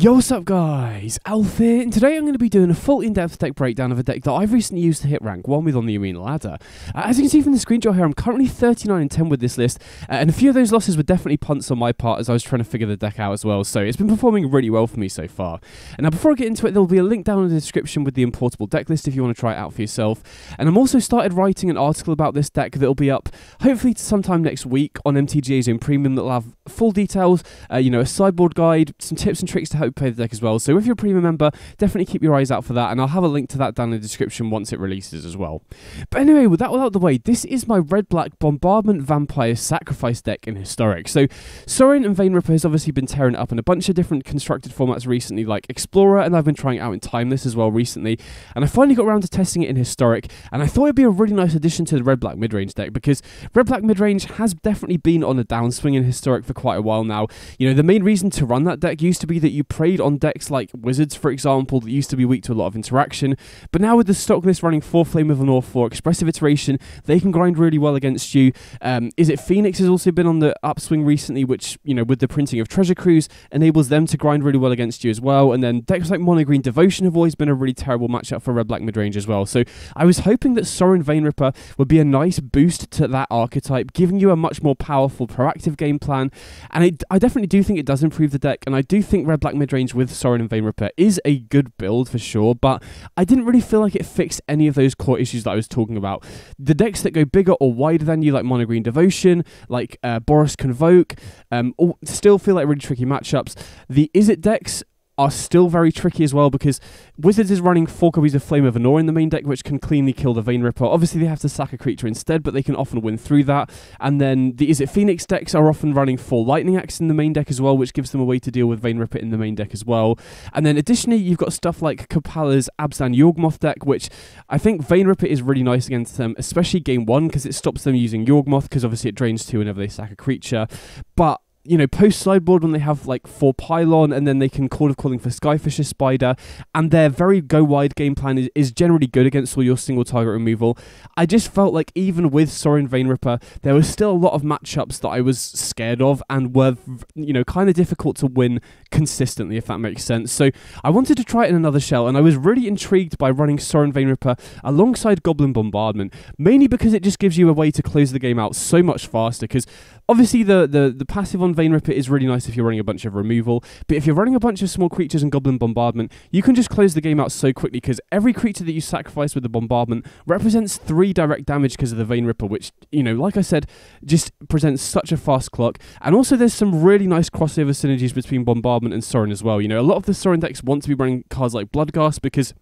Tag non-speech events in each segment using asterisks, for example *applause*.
Yo, what's up, guys? Alth here, and today I'm going to be doing a full in-depth deck breakdown of a deck that I've recently used to hit rank 1 with on the Arena ladder. Uh, as you can see from the screenshot here, I'm currently 39 and 10 with this list, uh, and a few of those losses were definitely punts on my part as I was trying to figure the deck out as well, so it's been performing really well for me so far. And now, before I get into it, there will be a link down in the description with the importable deck list if you want to try it out for yourself. And I'm also started writing an article about this deck that will be up hopefully sometime next week on MTGA Zone Premium that will have full details, uh, you know, a sideboard guide, some tips and tricks to help play the deck as well. So if you're a premium member, definitely keep your eyes out for that, and I'll have a link to that down in the description once it releases as well. But anyway, with that all out of the way, this is my red black bombardment vampire sacrifice deck in historic. So Sorin and Vein Ripper has obviously been tearing it up in a bunch of different constructed formats recently, like Explorer, and I've been trying it out in Timeless as well recently. And I finally got around to testing it in historic, and I thought it'd be a really nice addition to the red black mid range deck because red black mid range has definitely been on a downswing in historic for quite a while now. You know, the main reason to run that deck used to be that you preyed on decks like Wizards, for example, that used to be weak to a lot of interaction. But now with the stock list running 4 Flame of Anor for Expressive Iteration, they can grind really well against you. Um, it Phoenix has also been on the upswing recently, which, you know, with the printing of Treasure Cruise, enables them to grind really well against you as well. And then decks like Mono Green Devotion have always been a really terrible matchup for Red Black midrange as well. So I was hoping that Sorin Vein Ripper would be a nice boost to that archetype, giving you a much more powerful, proactive game plan. And it, I definitely do think it does improve the deck, and I do think Red Black midrange with Sorin and Vein Ripper is a good build for sure, but I didn't really feel like it fixed any of those core issues that I was talking about. The decks that go bigger or wider than you, like Mono Green Devotion, like uh, Boros Convoke, um, still feel like really tricky matchups. The Izzet decks are still very tricky as well because Wizards is running four copies of Flame of Anor in the main deck, which can cleanly kill the Vein Ripper. Obviously, they have to sack a creature instead, but they can often win through that. And then the Izzet Phoenix decks are often running four Lightning Axe in the main deck as well, which gives them a way to deal with Vein Ripper in the main deck as well. And then additionally, you've got stuff like Kapala's Abzan Yawgmoth deck, which I think Vein Ripper is really nice against them, especially game one, because it stops them using Yawgmoth, because obviously it drains two whenever they sack a creature. But you know, post sideboard when they have like four pylon and then they can call of Calling for Skyfisher Spider, and their very go wide game plan is, is generally good against all your single target removal. I just felt like even with Sorin Vein Ripper, there was still a lot of matchups that I was scared of and were, you know, kind of difficult to win consistently, if that makes sense. So I wanted to try it in another shell, and I was really intrigued by running Sorin Vein Ripper alongside Goblin Bombardment, mainly because it just gives you a way to close the game out so much faster. Because obviously the, the, the passive on Vein Ripper is really nice if you're running a bunch of removal, but if you're running a bunch of small creatures and Goblin Bombardment, you can just close the game out so quickly because every creature that you sacrifice with the Bombardment represents three direct damage because of the Vein Ripper, which, you know, like I said, just presents such a fast clock. And also there's some really nice crossover synergies between Bombardment and Sorin as well. You know, a lot of the Sorin decks want to be running cards like Bloodghast because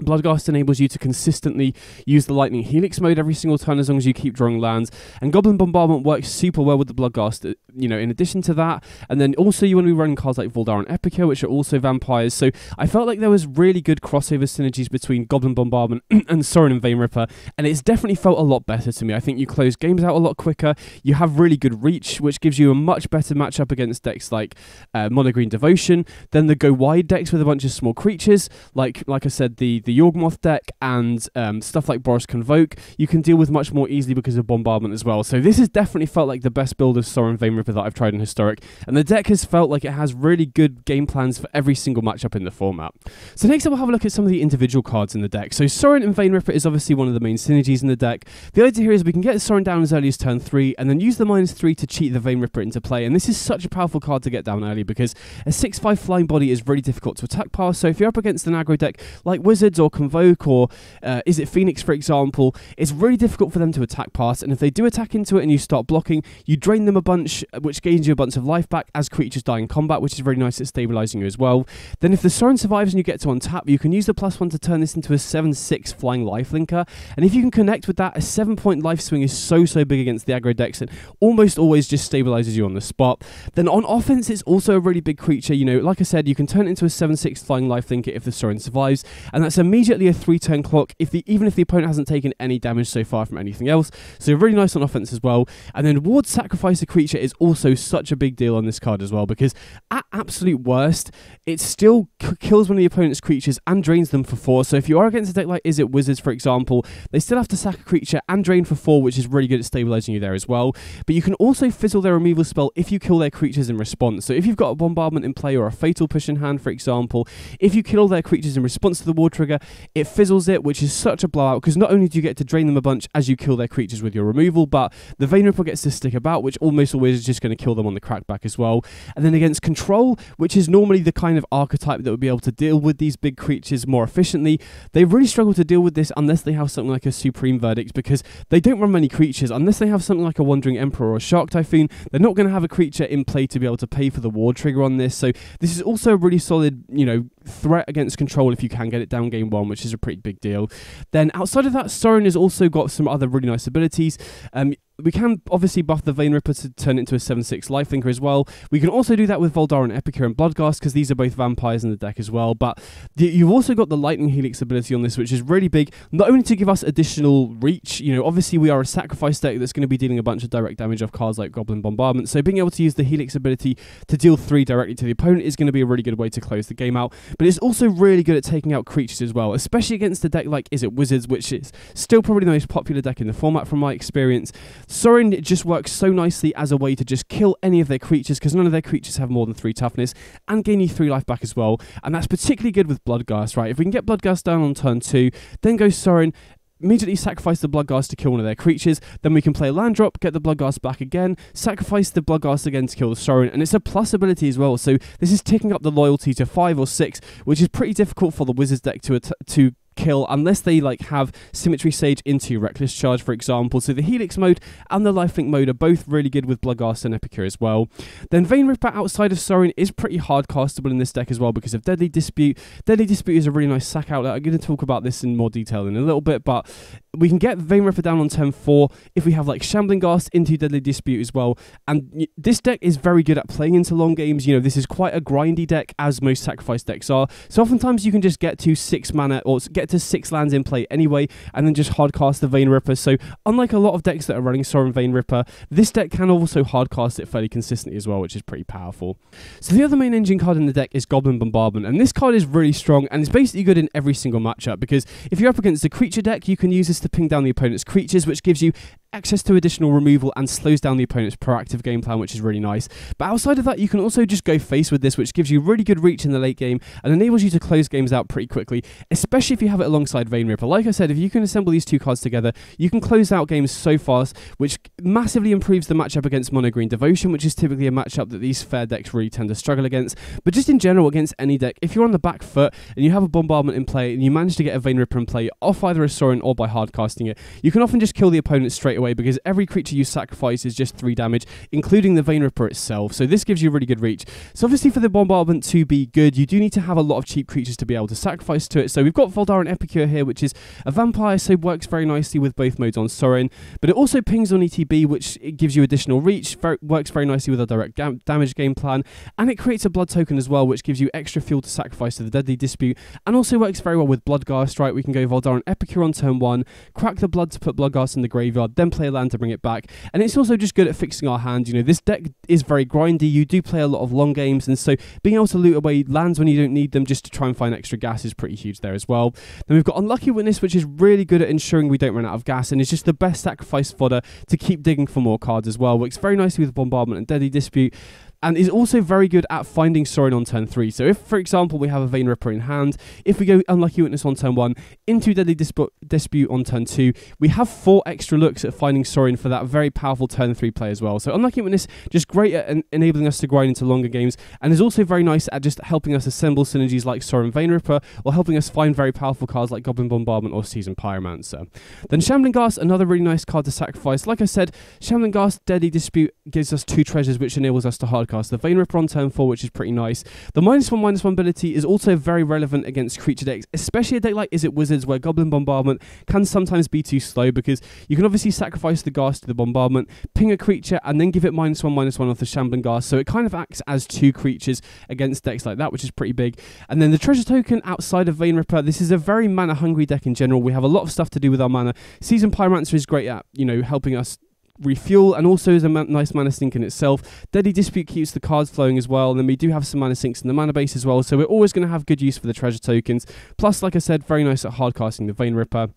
Bloodghast enables you to consistently use the Lightning Helix mode every single turn as long as you keep drawing lands. And Goblin Bombardment works super well with the Bloodghast, uh, you know, in addition to that. And then also you want to be running cards like Voldaren Epicure, which are also vampires. So I felt like there was really good crossover synergies between Goblin Bombardment *clears throat* and Sorin and Vein Ripper. And it's definitely felt a lot better to me. I think you close games out a lot quicker. You have really good reach, which gives you a much better matchup against decks like uh, Mono Green Devotion. Then the go wide decks with a bunch of small creatures, like like I said, the, the the Yawgmoth deck and um, stuff like Boros Convoke, you can deal with much more easily because of Bombardment as well. So this has definitely felt like the best build of Sorin Vein Ripper that I've tried in Historic, and the deck has felt like it has really good game plans for every single matchup in the format. So next up we'll have a look at some of the individual cards in the deck. So Sorin and Vein Ripper is obviously one of the main synergies in the deck. The idea here is we can get Sorin down as early as turn 3, and then use the minus 3 to cheat the Vein Ripper into play, and this is such a powerful card to get down early because a 6-5 flying body is really difficult to attack past, so if you're up against an aggro deck like Wizards or Convoke or uh, it Phoenix, for example, it's really difficult for them to attack past. And if they do attack into it and you start blocking, you drain them a bunch, uh, which gains you a bunch of life back as creatures die in combat, which is very nice at stabilizing you as well. Then, if the Sorin survives and you get to untap, you can use the plus one to turn this into a 7 6 flying life linker. And if you can connect with that, a 7 point life swing is so, so big against the aggro decks and almost always just stabilizes you on the spot. Then, on offense, it's also a really big creature. You know, like I said, you can turn it into a 7 6 flying life linker if the Sorin survives, and that's a immediately a three turn clock if the even if the opponent hasn't taken any damage so far from anything else. So really nice on offense as well. And then Ward Sacrifice a creature is also such a big deal on this card as well because at absolute worst, it still kills one of the opponent's creatures and drains them for four. So if you are against a deck like Izzet Wizards, for example, they still have to sack a creature and drain for four, which is really good at stabilizing you there as well. But you can also fizzle their removal spell if you kill their creatures in response. So if you've got a bombardment in play or a fatal push in hand, for example, if you kill all their creatures in response to the Ward trigger, it fizzles it, which is such a blowout because not only do you get to drain them a bunch as you kill their creatures with your removal, but the Vein Ripper gets to stick about, which almost always is just going to kill them on the crackback as well. And then against control, which is normally the kind of archetype that would be able to deal with these big creatures more efficiently, they really struggle to deal with this unless they have something like a Supreme Verdict because they don't run many creatures. Unless they have something like a Wandering Emperor or a Shark Typhoon, they're not going to have a creature in play to be able to pay for the ward trigger on this. So this is also a really solid, you know, threat against control if you can get it down game one, which is a pretty big deal. Then outside of that, Sorin has also got some other really nice abilities. Um, we can obviously buff the Vein Ripper to turn it into a 7-6 Lifelinker as well. We can also do that with Voldaren Epicure and Bloodghast because these are both vampires in the deck as well. But the, you've also got the Lightning Helix ability on this, which is really big, not only to give us additional reach, you know, obviously we are a sacrifice deck that's going to be dealing a bunch of direct damage off cards like Goblin Bombardment, so being able to use the Helix ability to deal 3 directly to the opponent is going to be a really good way to close the game out. But it's also really good at taking out creatures as well, especially against a deck like Izzet Wizards, which is still probably the most popular deck in the format from my experience. Sorin just works so nicely as a way to just kill any of their creatures because none of their creatures have more than three toughness and gain you three life back as well. And that's particularly good with Bloodghast, right? If we can get Bloodghast down on turn two, then go Sorin, immediately sacrifice the Bloodghast to kill one of their creatures. Then we can play land drop, get the Bloodghast back again, sacrifice the Bloodghast again to kill the Sorin, and it's a plus ability as well. So this is ticking up the loyalty to five or six, which is pretty difficult for the Wizards deck to to kill unless they like have Symmetry Sage into Reckless Charge, for example. So the Helix mode and the Lifelink mode are both really good with Bloodghast and Epicure as well. Then Vein Ripper outside of Sorin is pretty hard castable in this deck as well because of Deadly Dispute. Deadly Dispute is a really nice sack outlet. I'm going to talk about this in more detail in a little bit, but we can get Vein Ripper down on turn 4 if we have like Shambling Ghast into Deadly Dispute as well. And this deck is very good at playing into long games. You know, this is quite a grindy deck as most sacrifice decks are. So oftentimes you can just get to 6 mana or get to 6 lands in play anyway and then just hardcast the Vein Ripper. So unlike a lot of decks that are running Sorin Vein Ripper, this deck can also hardcast it fairly consistently as well, which is pretty powerful. So the other main engine card in the deck is Goblin Bombardment, and this card is really strong and it's basically good in every single matchup because if you're up against a creature deck, you can use this to ping down the opponent's creatures, which gives you access to additional removal and slows down the opponent's proactive game plan, which is really nice. But outside of that, you can also just go face with this, which gives you really good reach in the late game and enables you to close games out pretty quickly, especially if you have it alongside Vein Ripper. Like I said, if you can assemble these two cards together, you can close out games so fast, which massively improves the matchup against Mono Green Devotion, which is typically a matchup that these fair decks really tend to struggle against. But just in general, against any deck, if you're on the back foot and you have a bombardment in play and you manage to get a Vein Ripper in play off either a Sorin or by hardcasting it, you can often just kill the opponent straight away because every creature you sacrifice is just 3 damage, including the Vein Ripper itself. So this gives you really good reach. So obviously for the bombardment to be good, you do need to have a lot of cheap creatures to be able to sacrifice to it. So we've got Voldaren Epicure here, which is a vampire, so works very nicely with both modes on Sorin. But it also pings on ETB, which gives you additional reach, very, works very nicely with a direct damage game plan, and it creates a blood token as well, which gives you extra fuel to sacrifice to the Deadly Dispute, and also works very well with Bloodghast, right? We can go Voldaren Epicure on turn 1, crack the blood to put Bloodghast in the graveyard, then play a land to bring it back. And it's also just good at fixing our hand. You know, this deck is very grindy. You do play a lot of long games, and so being able to loot away lands when you don't need them just to try and find extra gas is pretty huge there as well. Then we've got Unlucky Witness, which is really good at ensuring we don't run out of gas, and is just the best sacrifice fodder to keep digging for more cards as well. Works very nicely with Bombardment and Deadly Dispute and is also very good at finding Sorin on turn 3. So if, for example, we have a Vein Ripper in hand, if we go Unlucky Witness on turn 1, into Deadly Disp- Dispute on turn 2, we have four extra looks at finding Sorin for that very powerful turn 3 play as well. So Unlucky Witness, just great at en- enabling us to grind into longer games, and is also very nice at just helping us assemble synergies like Sorin Vein Ripper, or helping us find very powerful cards like Goblin Bombardment or Season Pyromancer. Then Shambling Ghast, another really nice card to sacrifice. Like I said, Shambling Ghast Deadly Dispute gives us two treasures, which enables us to hardcast the Vein Ripper on turn four, which is pretty nice. The minus one, minus one ability is also very relevant against creature decks, especially a deck like Izzet Wizards, where Goblin Bombardment can sometimes be too slow because you can obviously sacrifice the Ghast to the Bombardment, ping a creature, and then give it minus one, minus one off the Shambling Ghast. So it kind of acts as two creatures against decks like that, which is pretty big. And then the treasure token outside of Vein Ripper, this is a very mana hungry deck in general. We have a lot of stuff to do with our mana. Season Pyromancer is great at, you know, helping us refuel and also is a ma- nice mana sink in itself. Deadly Dispute keeps the cards flowing as well, and then we do have some mana sinks in the mana base as well, so we're always going to have good use for the treasure tokens. Plus, like I said, very nice at hardcasting the Vein Ripper.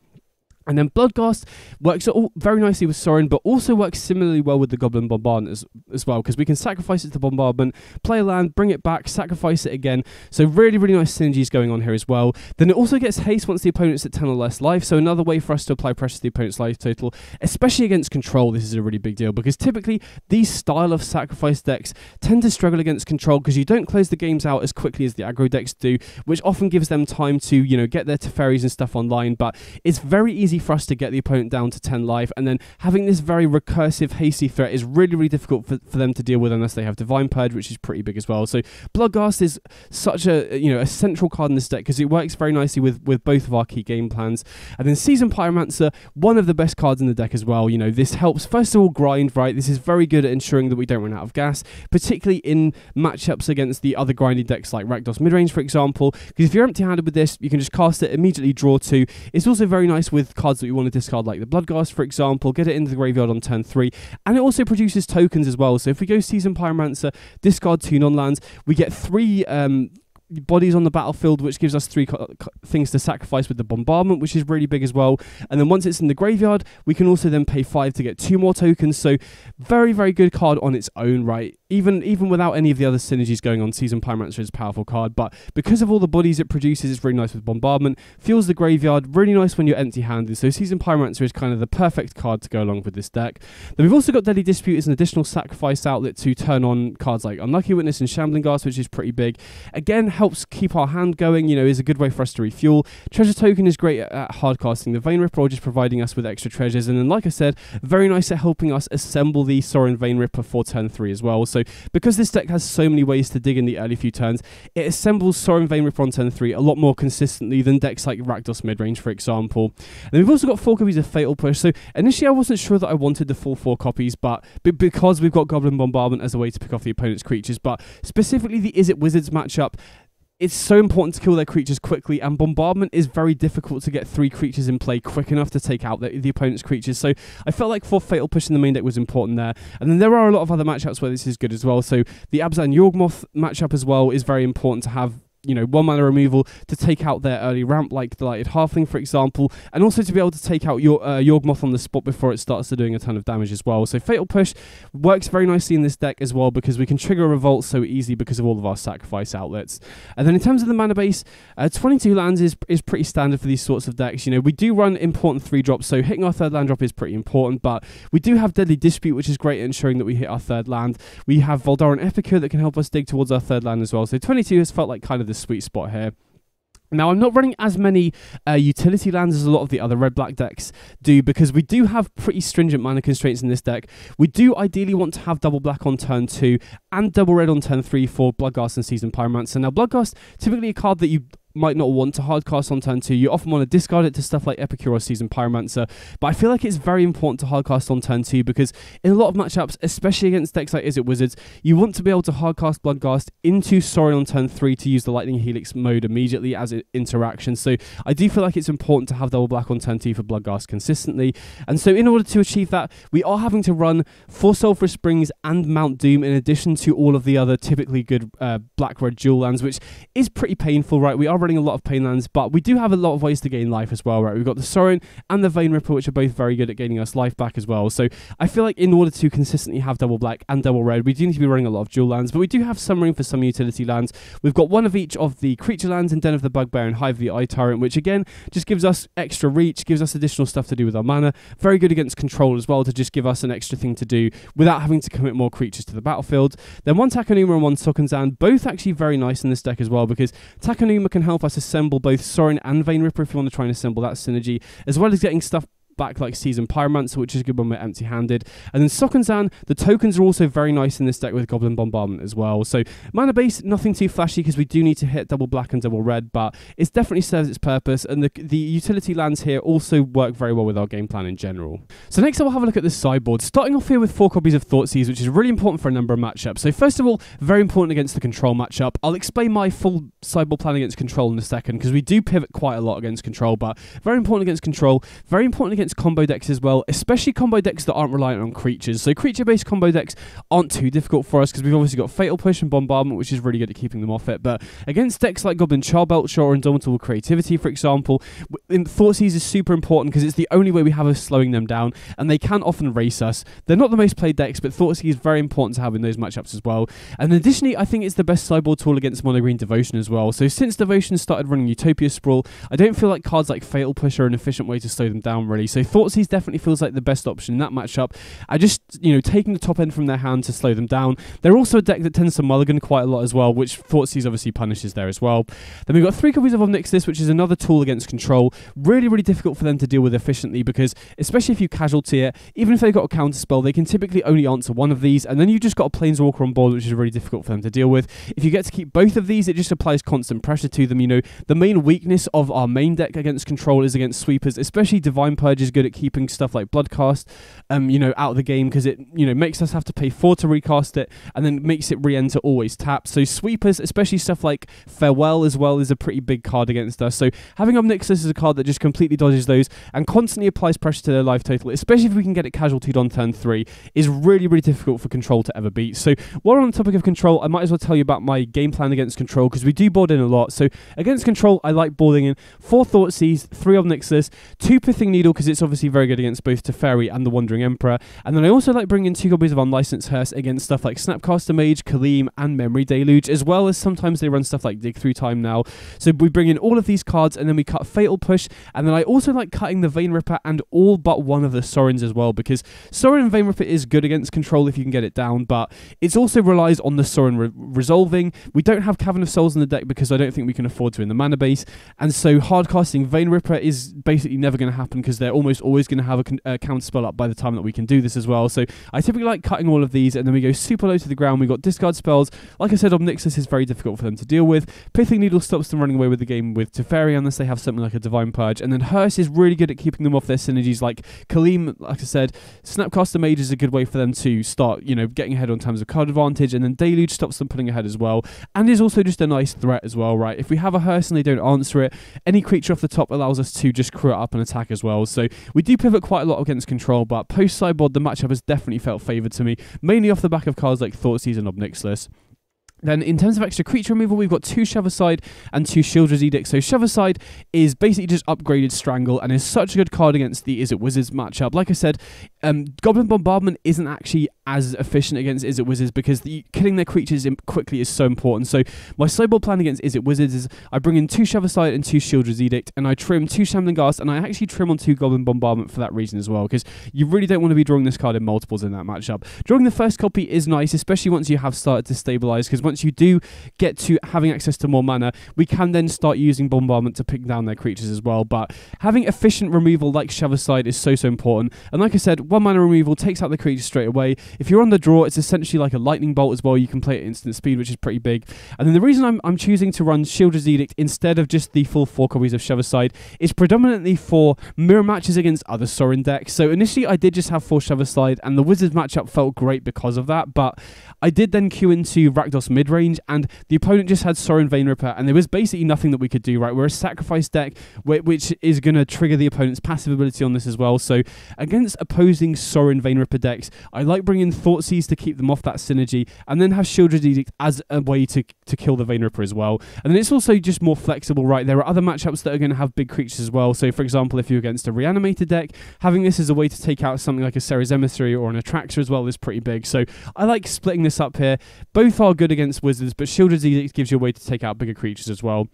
And then Bloodghast works very nicely with Sorin, but also works similarly well with the Goblin Bombardment as, as well, because we can sacrifice it to Bombardment, play land, bring it back, sacrifice it again. So really, really nice synergies going on here as well. Then it also gets haste once the opponent's at 10 or less life, so another way for us to apply pressure to the opponent's life total, especially against control, this is a really big deal, because typically these style of sacrifice decks tend to struggle against control because you don't close the games out as quickly as the aggro decks do, which often gives them time to, you know, get their Teferis and stuff online, but it's very easy easy for us to get the opponent down to 10 life, and then having this very recursive, hasty threat is really, really difficult for, for them to deal with unless they have Divine Purge, which is pretty big as well. So Bloodghast is such a you know a central card in this deck because it works very nicely with, with both of our key game plans. And then Season Pyromancer, one of the best cards in the deck as well. You know, this helps, first of all, grind, right? This is very good at ensuring that we don't run out of gas, particularly in matchups against the other grinding decks like Rakdos Midrange, for example. Because if you're empty handed with this, you can just cast it, immediately draw two. It's also very nice with cards that you want to discard, like the Bloodghast, for example, get it into the graveyard on turn three, and it also produces tokens as well. So if we go Season Pyromancer, discard two non lands, we get three um, bodies on the battlefield, which gives us three co- co- things to sacrifice with the bombardment, which is really big as well. And then once it's in the graveyard, we can also then pay five to get two more tokens. So very, very good card on its own right. Even even without any of the other synergies going on, Season Pyromancer is a powerful card. But because of all the bodies it produces, it's really nice with bombardment. Fuels the graveyard, really nice when you're empty-handed. So Season Pyromancer is kind of the perfect card to go along with this deck. Then we've also got Deadly Dispute as an additional sacrifice outlet to turn on cards like Unlucky Witness and Shambling Ghast, which is pretty big. Again, helps keep our hand going, you know, is a good way for us to refuel. Treasure Token is great at, at hardcasting the Vein Ripper or just providing us with extra treasures. And then, like I said, very nice at helping us assemble the Sorin Vein Ripper for turn 3 as well. So, because this deck has so many ways to dig in the early few turns, it assembles Sorin Vein Ripper on turn 3 a lot more consistently than decks like Rakdos Midrange, for example. And we've also got four copies of Fatal Push. So, initially, I wasn't sure that I wanted the full four copies, but because we've got Goblin Bombardment as a way to pick off the opponent's creatures, but specifically the Izzet Wizards matchup, it's so important to kill their creatures quickly, and bombardment is very difficult to get three creatures in play quick enough to take out the, the opponent's creatures. So I felt like for Fatal Push in the main deck was important there. And then there are a lot of other matchups where this is good as well. So the Abzan Yawgmoth matchup as well is very important to have you know, one mana removal to take out their early ramp, like Delighted Halfling, for example, and also to be able to take out your uh, Yawgmoth on the spot before it starts to doing a ton of damage as well. So Fatal Push works very nicely in this deck as well because we can trigger a Revolt so easy because of all of our sacrifice outlets. And then in terms of the mana base, uh, 22 lands is, is pretty standard for these sorts of decks. You know, we do run important three drops, so hitting our third land drop is pretty important, but we do have Deadly Dispute, which is great at ensuring that we hit our third land. We have Voldaren Epicure that can help us dig towards our third land as well. So 22 has felt like kind of the sweet spot here. Now, I'm not running as many uh, utility lands as a lot of the other red black decks do because we do have pretty stringent mana constraints in this deck. We do ideally want to have double black on turn 2 and double red on turn 3 for Bloodghast and Season Pyromancer. Now, Bloodghast, typically a card that you might not want to hardcast on turn two. You often want to discard it to stuff like Epicure or Season Pyromancer, but I feel like it's very important to hardcast on turn two because in a lot of matchups, especially against decks like Izzet Wizards, you want to be able to hardcast Bloodghast into Sorin on turn three to use the Lightning Helix mode immediately as an interaction. So I do feel like it's important to have double black on turn two for Bloodghast consistently. And so in order to achieve that, we are having to run four Sulphurous Springs and Mount Doom in addition to all of the other typically good uh, black red dual lands, which is pretty painful, right? We are running a lot of pain lands, but we do have a lot of ways to gain life as well, right? We've got the Sorin and the Vein Ripper, which are both very good at gaining us life back as well. So I feel like in order to consistently have double black and double red, we do need to be running a lot of dual lands, but we do have some room for some utility lands. We've got one of each of the creature lands in Den of the Bugbear and Hive of the Eye Tyrant, which again just gives us extra reach, gives us additional stuff to do with our mana. Very good against control as well to just give us an extra thing to do without having to commit more creatures to the battlefield. Then one Takenuma and one Sokenzan, both actually very nice in this deck as well because Takenuma can help us assemble both Sorin and Vein Ripper if you want to try and assemble that synergy, as well as getting stuff back like Season Pyromancer, which is a good when we're empty handed. And then Sokenzan, the tokens are also very nice in this deck with Goblin Bombardment as well. So mana base, nothing too flashy because we do need to hit double black and double red, but it definitely serves its purpose. And the, the utility lands here also work very well with our game plan in general. So next up, we'll have a look at the sideboard. Starting off here with four copies of Thoughtseize, which is really important for a number of matchups. So first of all, very important against the control matchup. I'll explain my full sideboard plan against control in a second because we do pivot quite a lot against control, but very important against control, very important against combo decks as well, especially combo decks that aren't reliant on creatures. So creature-based combo decks aren't too difficult for us because we've obviously got Fatal Push and Bombardment, which is really good at keeping them off it. But against decks like Goblin Charbelcher or Indomitable Creativity, for example, Thoughtseize is super important because it's the only way we have of slowing them down, and they can often race us. They're not the most played decks, but Thoughtseize is very important to have in those matchups as well. And additionally, I think it's the best sideboard tool against Mono Green Devotion as well. So since Devotion started running Utopia Sprawl, I don't feel like cards like Fatal Push are an efficient way to slow them down, really. So Thoughtseize definitely feels like the best option in that matchup. I just, you know, taking the top end from their hand to slow them down. They're also a deck that tends to mulligan quite a lot as well, which Thoughtseize obviously punishes there as well. Then we've got three copies of Ob Nixilis, which is another tool against control. Really, really difficult for them to deal with efficiently because, especially if you casualty it, even if they've got a counter spell, they can typically only answer one of these, and then you've just got a Planeswalker on board, which is really difficult for them to deal with. If you get to keep both of these, it just applies constant pressure to them. You know, the main weakness of our main deck against control is against sweepers, especially Divine Purge is good at keeping stuff like Bloodghast, um, you know, out of the game because it, you know, makes us have to pay four to recast it, and then makes it re-enter always tap. So sweepers, especially stuff like Farewell as well, is a pretty big card against us. So having Ob Nixilis is a card that just completely dodges those and constantly applies pressure to their life total, especially if we can get it casualtied on turn three, is really, really difficult for control to ever beat. So while we're on the topic of control, I might as well tell you about my game plan against control because we do board in a lot. So against control, I like boarding in four Thoughtseize, three Ob Nixilis, two Pithing Needle because it's obviously very good against both Teferi and the Wandering Emperor, and then I also like bringing two copies of Unlicensed Hearse against stuff like Snapcaster Mage, Kaleem, and Memory Deluge, as well as sometimes they run stuff like Dig Through Time now. So we bring in all of these cards and then we cut Fatal Push, and then I also like cutting the Vein Ripper and all but one of the Sorins as well because Sorin Vein Ripper is good against control if you can get it down, but it also relies on the Sorin re- resolving. We don't have Cavern of Souls in the deck because I don't think we can afford to in the mana base, and so hardcasting Vein Ripper is basically never going to happen because they're almost always going to have a, con- a counter spell up by the time that we can do this as well. So I typically like cutting all of these, and then we go super low to the ground. We got discard spells. Like I said, Ob Nixilis is very difficult for them to deal with. Pithing Needle stops them running away with the game with Teferi unless they have something like a Divine Purge, and then Hearse is really good at keeping them off their synergies. Like Kaleem, like I said, Snapcaster Mage is a good way for them to start, you know, getting ahead on terms of card advantage, and then Deluge stops them pulling ahead as well, and is also just a nice threat as well, right? If we have a Hearse and they don't answer it, any creature off the top allows us to just crew it up and attack as well. So we do pivot quite a lot against control, but post sideboard, the matchup has definitely felt favoured to me, mainly off the back of cards like Thoughtseize and Ob Nixilis. Then, in terms of extra creature removal, we've got two Side and two Sheoldred's Edict. So, Side is basically just upgraded Strangle and is such a good card against the Izzet Wizards matchup. Like I said, um, Goblin Bombardment isn't actually as efficient against Izzet Wizards because the, killing their creatures quickly is so important. So, my sideboard plan against Izzet Wizards is I bring in two Side and two Sheoldred's Edict, and I trim two Shambling Ghast, and I actually trim on two Goblin Bombardment for that reason as well, because you really don't want to be drawing this card in multiples in that matchup. Drawing the first copy is nice, especially once you have started to stabilize, because once you do get to having access to more mana, we can then start using bombardment to pick down their creatures as well. But having efficient removal like Side is so so important. And like I said, one mana removal takes out the creature straight away. If you're on the draw, it's essentially like a lightning bolt as well. You can play it instant speed, which is pretty big. And then the reason I'm, I'm choosing to run Sheoldred's Edict instead of just the full four copies of Side is predominantly for mirror matches against other Sorin decks. So initially I did just have four Side, and the Wizards matchup felt great because of that. But I did then queue into Rakdos mid range and the opponent just had Sorin Vein Ripper, and there was basically nothing that we could do, right? We're a sacrifice deck, which is going to trigger the opponent's passive ability on this as well. So, against opposing Sorin Vein Ripper decks, I like bringing Thoughtseize to keep them off that synergy, and then have Sheoldred's Edict as a way to, to kill the Vein Ripper as well. And then it's also just more flexible, right? There are other matchups that are going to have big creatures as well. So, for example, if you're against a reanimated deck, having this as a way to take out something like a Serra's Emissary or an Atraxa as well is pretty big. So, I like splitting this Up here. Both are good against wizards, but Sheoldred's gives you a way to take out bigger creatures as well.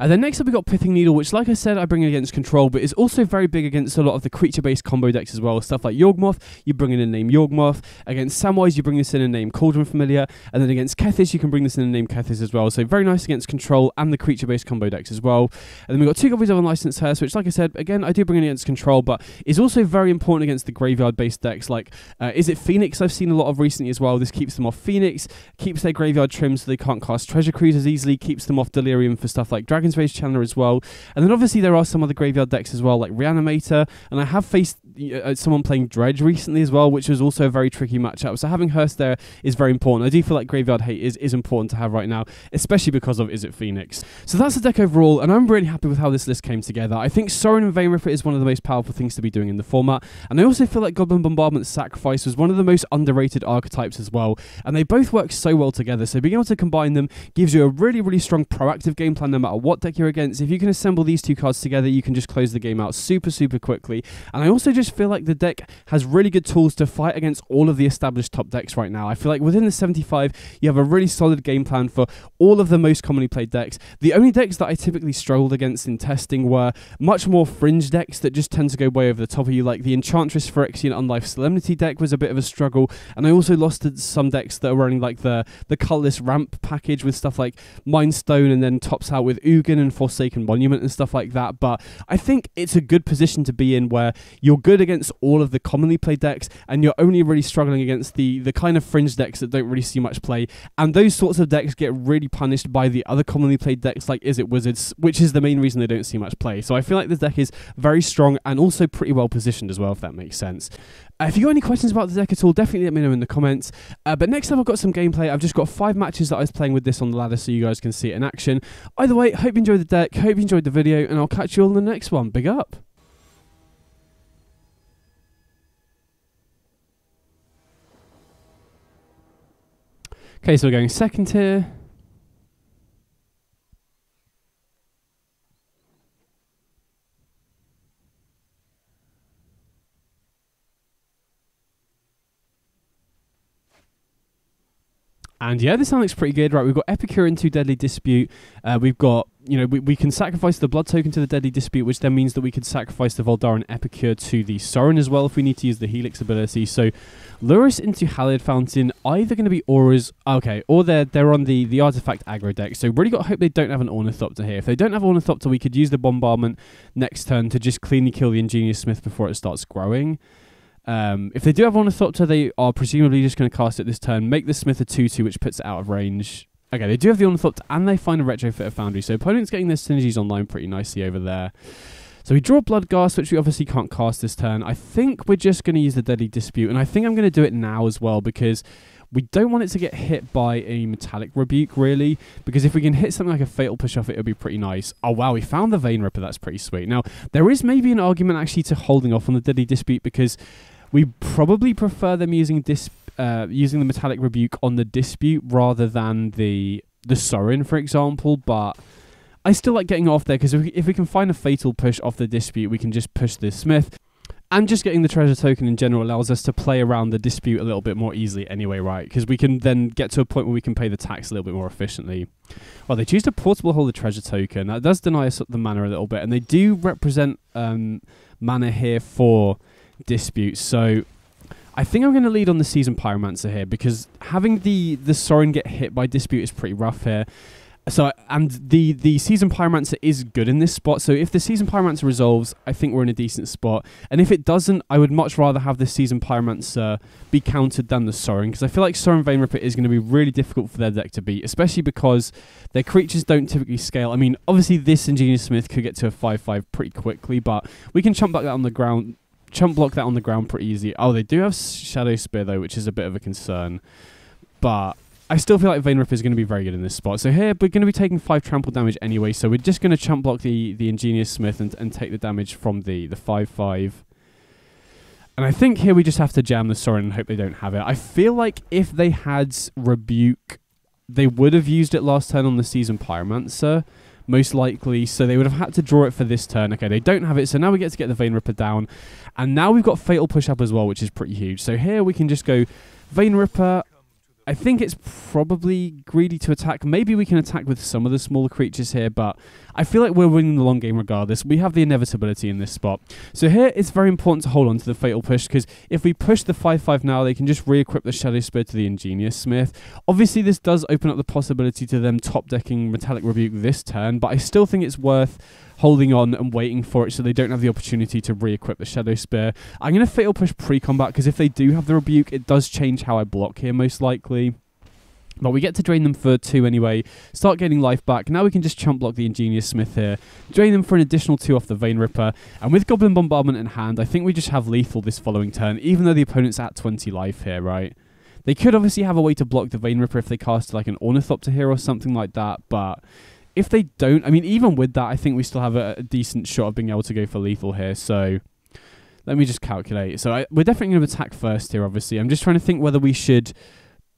And then next up we got Pithing Needle, which like I said, I bring against control, but is also very big against a lot of the creature-based combo decks as well. Stuff like Yawgmoth, you bring in a name Yawgmoth. Against Samwise, you bring this in a name Cauldron Familiar. And then against Kethis, you can bring this in a name Kethis as well. So very nice against control and the creature-based combo decks as well. And then we've got two copies of Unlicensed Hearse, which like I said, again, I do bring in against control, but is also very important against the graveyard-based decks. Like, uh, Izzet Phoenix? I've seen a lot of recently as well. This keeps them off Phoenix, keeps their graveyard trim so they can't cast Treasure Cruisers easily, keeps them off Delirium for stuff like Dragon's Rage Channeler as well. And then obviously there are some other graveyard decks as well, like Reanimator, and I have faced uh, someone playing Dredge recently as well, which was also a very tricky matchup. So having Hearse there is very important. I do feel like Graveyard Hate is, is important to have right now, especially because of Izzet Phoenix. So that's the deck overall, and I'm really happy with how this list came together. I think Sorin and Vein Ripper is one of the most powerful things to be doing in the format, and I also feel like Goblin Bombardment Sacrifice was one of the most underrated archetypes as well, and they both work so well together. So being able to combine them gives you a really, really strong proactive game plan no matter what deck you're against. If you can assemble these two cards together, you can just close the game out super, super quickly. And I also just feel like the deck has really good tools to fight against all of the established top decks right now. I feel like within the 75, you have a really solid game plan for all of the most commonly played decks. The only decks that I typically struggled against in testing were much more fringe decks that just tend to go way over the top of you, like the Enchantress Phyrexian Unlife Solemnity deck was a bit of a struggle, and I also lost to some decks that are running like the, the colorless ramp package with stuff like Mind Stone and then tops out with Ugin and Forsaken Monument and stuff like that. But I think it's a good position to be in where you're good against all of the commonly played decks, and you're only really struggling against the the kind of fringe decks that don't really see much play. And those sorts of decks get really punished by the other commonly played decks like Izzet Wizards, which is the main reason they don't see much play. So I feel like this deck is very strong and also pretty well positioned as well, if that makes sense. Uh, if you got any questions about the deck at all, definitely let me know in the comments. Uh, but next up, I've got some gameplay. I've just got five matches that I was playing with this on the ladder so you guys can see it in action. Either way, hope you enjoyed the deck, hope you enjoyed the video, and I'll catch you all in the next one. Big up! Okay, so we're going second tier. And yeah, this sound looks pretty good, right? We've got Epicure into Deadly Dispute. Uh, we've got, you know, we, we can sacrifice the Blood Token to the Deadly Dispute, which then means that we could sacrifice the Voldaren Epicure to the Sorin as well if we need to use the Helix ability. So, Lurrus into Hallowed Fountain, either going to be Auras, okay, or they're, they're on the, the Artifact aggro deck. So, really got to hope they don't have an Ornithopter here. If they don't have Ornithopter, we could use the Bombardment next turn to just cleanly kill the Ingenious Smith before it starts growing. Um, if they do have Ornithopter, they are presumably just going to cast it this turn, make the Smith a 2-2, which puts it out of range. Okay, they do have the Ornithopter, and they find a Retrofitter Foundry, so opponents getting their synergies online pretty nicely over there. So we draw Bloodghast, which we obviously can't cast this turn. I think we're just going to use the Deadly Dispute, and I think I'm going to do it now as well, because we don't want it to get hit by a Metallic Rebuke, really, because if we can hit something like a Fatal Push off it would be pretty nice. Oh, wow, we found the Vein Ripper. That's pretty sweet. Now, there is maybe an argument actually to holding off on the Deadly Dispute, because we probably prefer them using dis- uh, using the metallic rebuke on the dispute rather than the the Sorin, for example. But I still like getting off there because if, if we can find a fatal push off the dispute, we can just push this Smith. And just getting the treasure token in general allows us to play around the dispute a little bit more easily anyway, right? Because we can then get to a point where we can pay the tax a little bit more efficiently. Well, they choose to portable hole the treasure token. That does deny us the mana a little bit. And they do represent um, mana here for dispute. So I think I'm going to lead on the season pyromancer here because having the the Sorin get hit by dispute is pretty rough here. So and the the season pyromancer is good in this spot. So if the season pyromancer resolves, I think we're in a decent spot. And if it doesn't, I would much rather have the season pyromancer be countered than the Sorin because I feel like Sorin Vein Ripper is going to be really difficult for their deck to beat, especially because their creatures don't typically scale. I mean, obviously this Ingenious Smith could get to a five five pretty quickly, but we can chump back that on the ground chump block that on the ground pretty easy. Oh, they do have Shadow Spear though, which is a bit of a concern. But I still feel like Vein Ripper is going to be very good in this spot. So here we're going to be taking five trample damage anyway. So we're just going to chump block the the Ingenious Smith and, and take the damage from the the five five. And I think here we just have to jam the Sorin and hope they don't have it. I feel like if they had Rebuke, they would have used it last turn on the Season Pyromancer most likely. So they would have had to draw it for this turn. Okay, they don't have it, so now we get to get the Vein Ripper down. And now we've got Fatal Push Up as well, which is pretty huge. So here we can just go Vein Ripper, I think it's probably greedy to attack. Maybe we can attack with some of the smaller creatures here, but I feel like we're winning the long game regardless. We have the inevitability in this spot. So here it's very important to hold on to the Fatal Push because if we push the 5-5 now, they can just re-equip the Shadow Spear to the Ingenious Smith. Obviously this does open up the possibility to them top decking Metallic Rebuke this turn, but I still think it's worth holding on and waiting for it so they don't have the opportunity to re-equip the Shadow Spear. I'm going to Fatal Push pre-combat because if they do have the Rebuke, it does change how I block here most likely. But we get to drain them for two anyway, start getting life back. Now we can just chump block the Ingenious Smith here, drain them for an additional two off the Vein Ripper, and with Goblin Bombardment in hand, I think we just have lethal this following turn, even though the opponent's at 20 life here, right? They could obviously have a way to block the Vein Ripper if they cast like an Ornithopter here or something like that, but if they don't, I mean, even with that, I think we still have a, a decent shot of being able to go for lethal here. So let me just calculate. So I, we're definitely going to attack first here, obviously. I'm just trying to think whether we should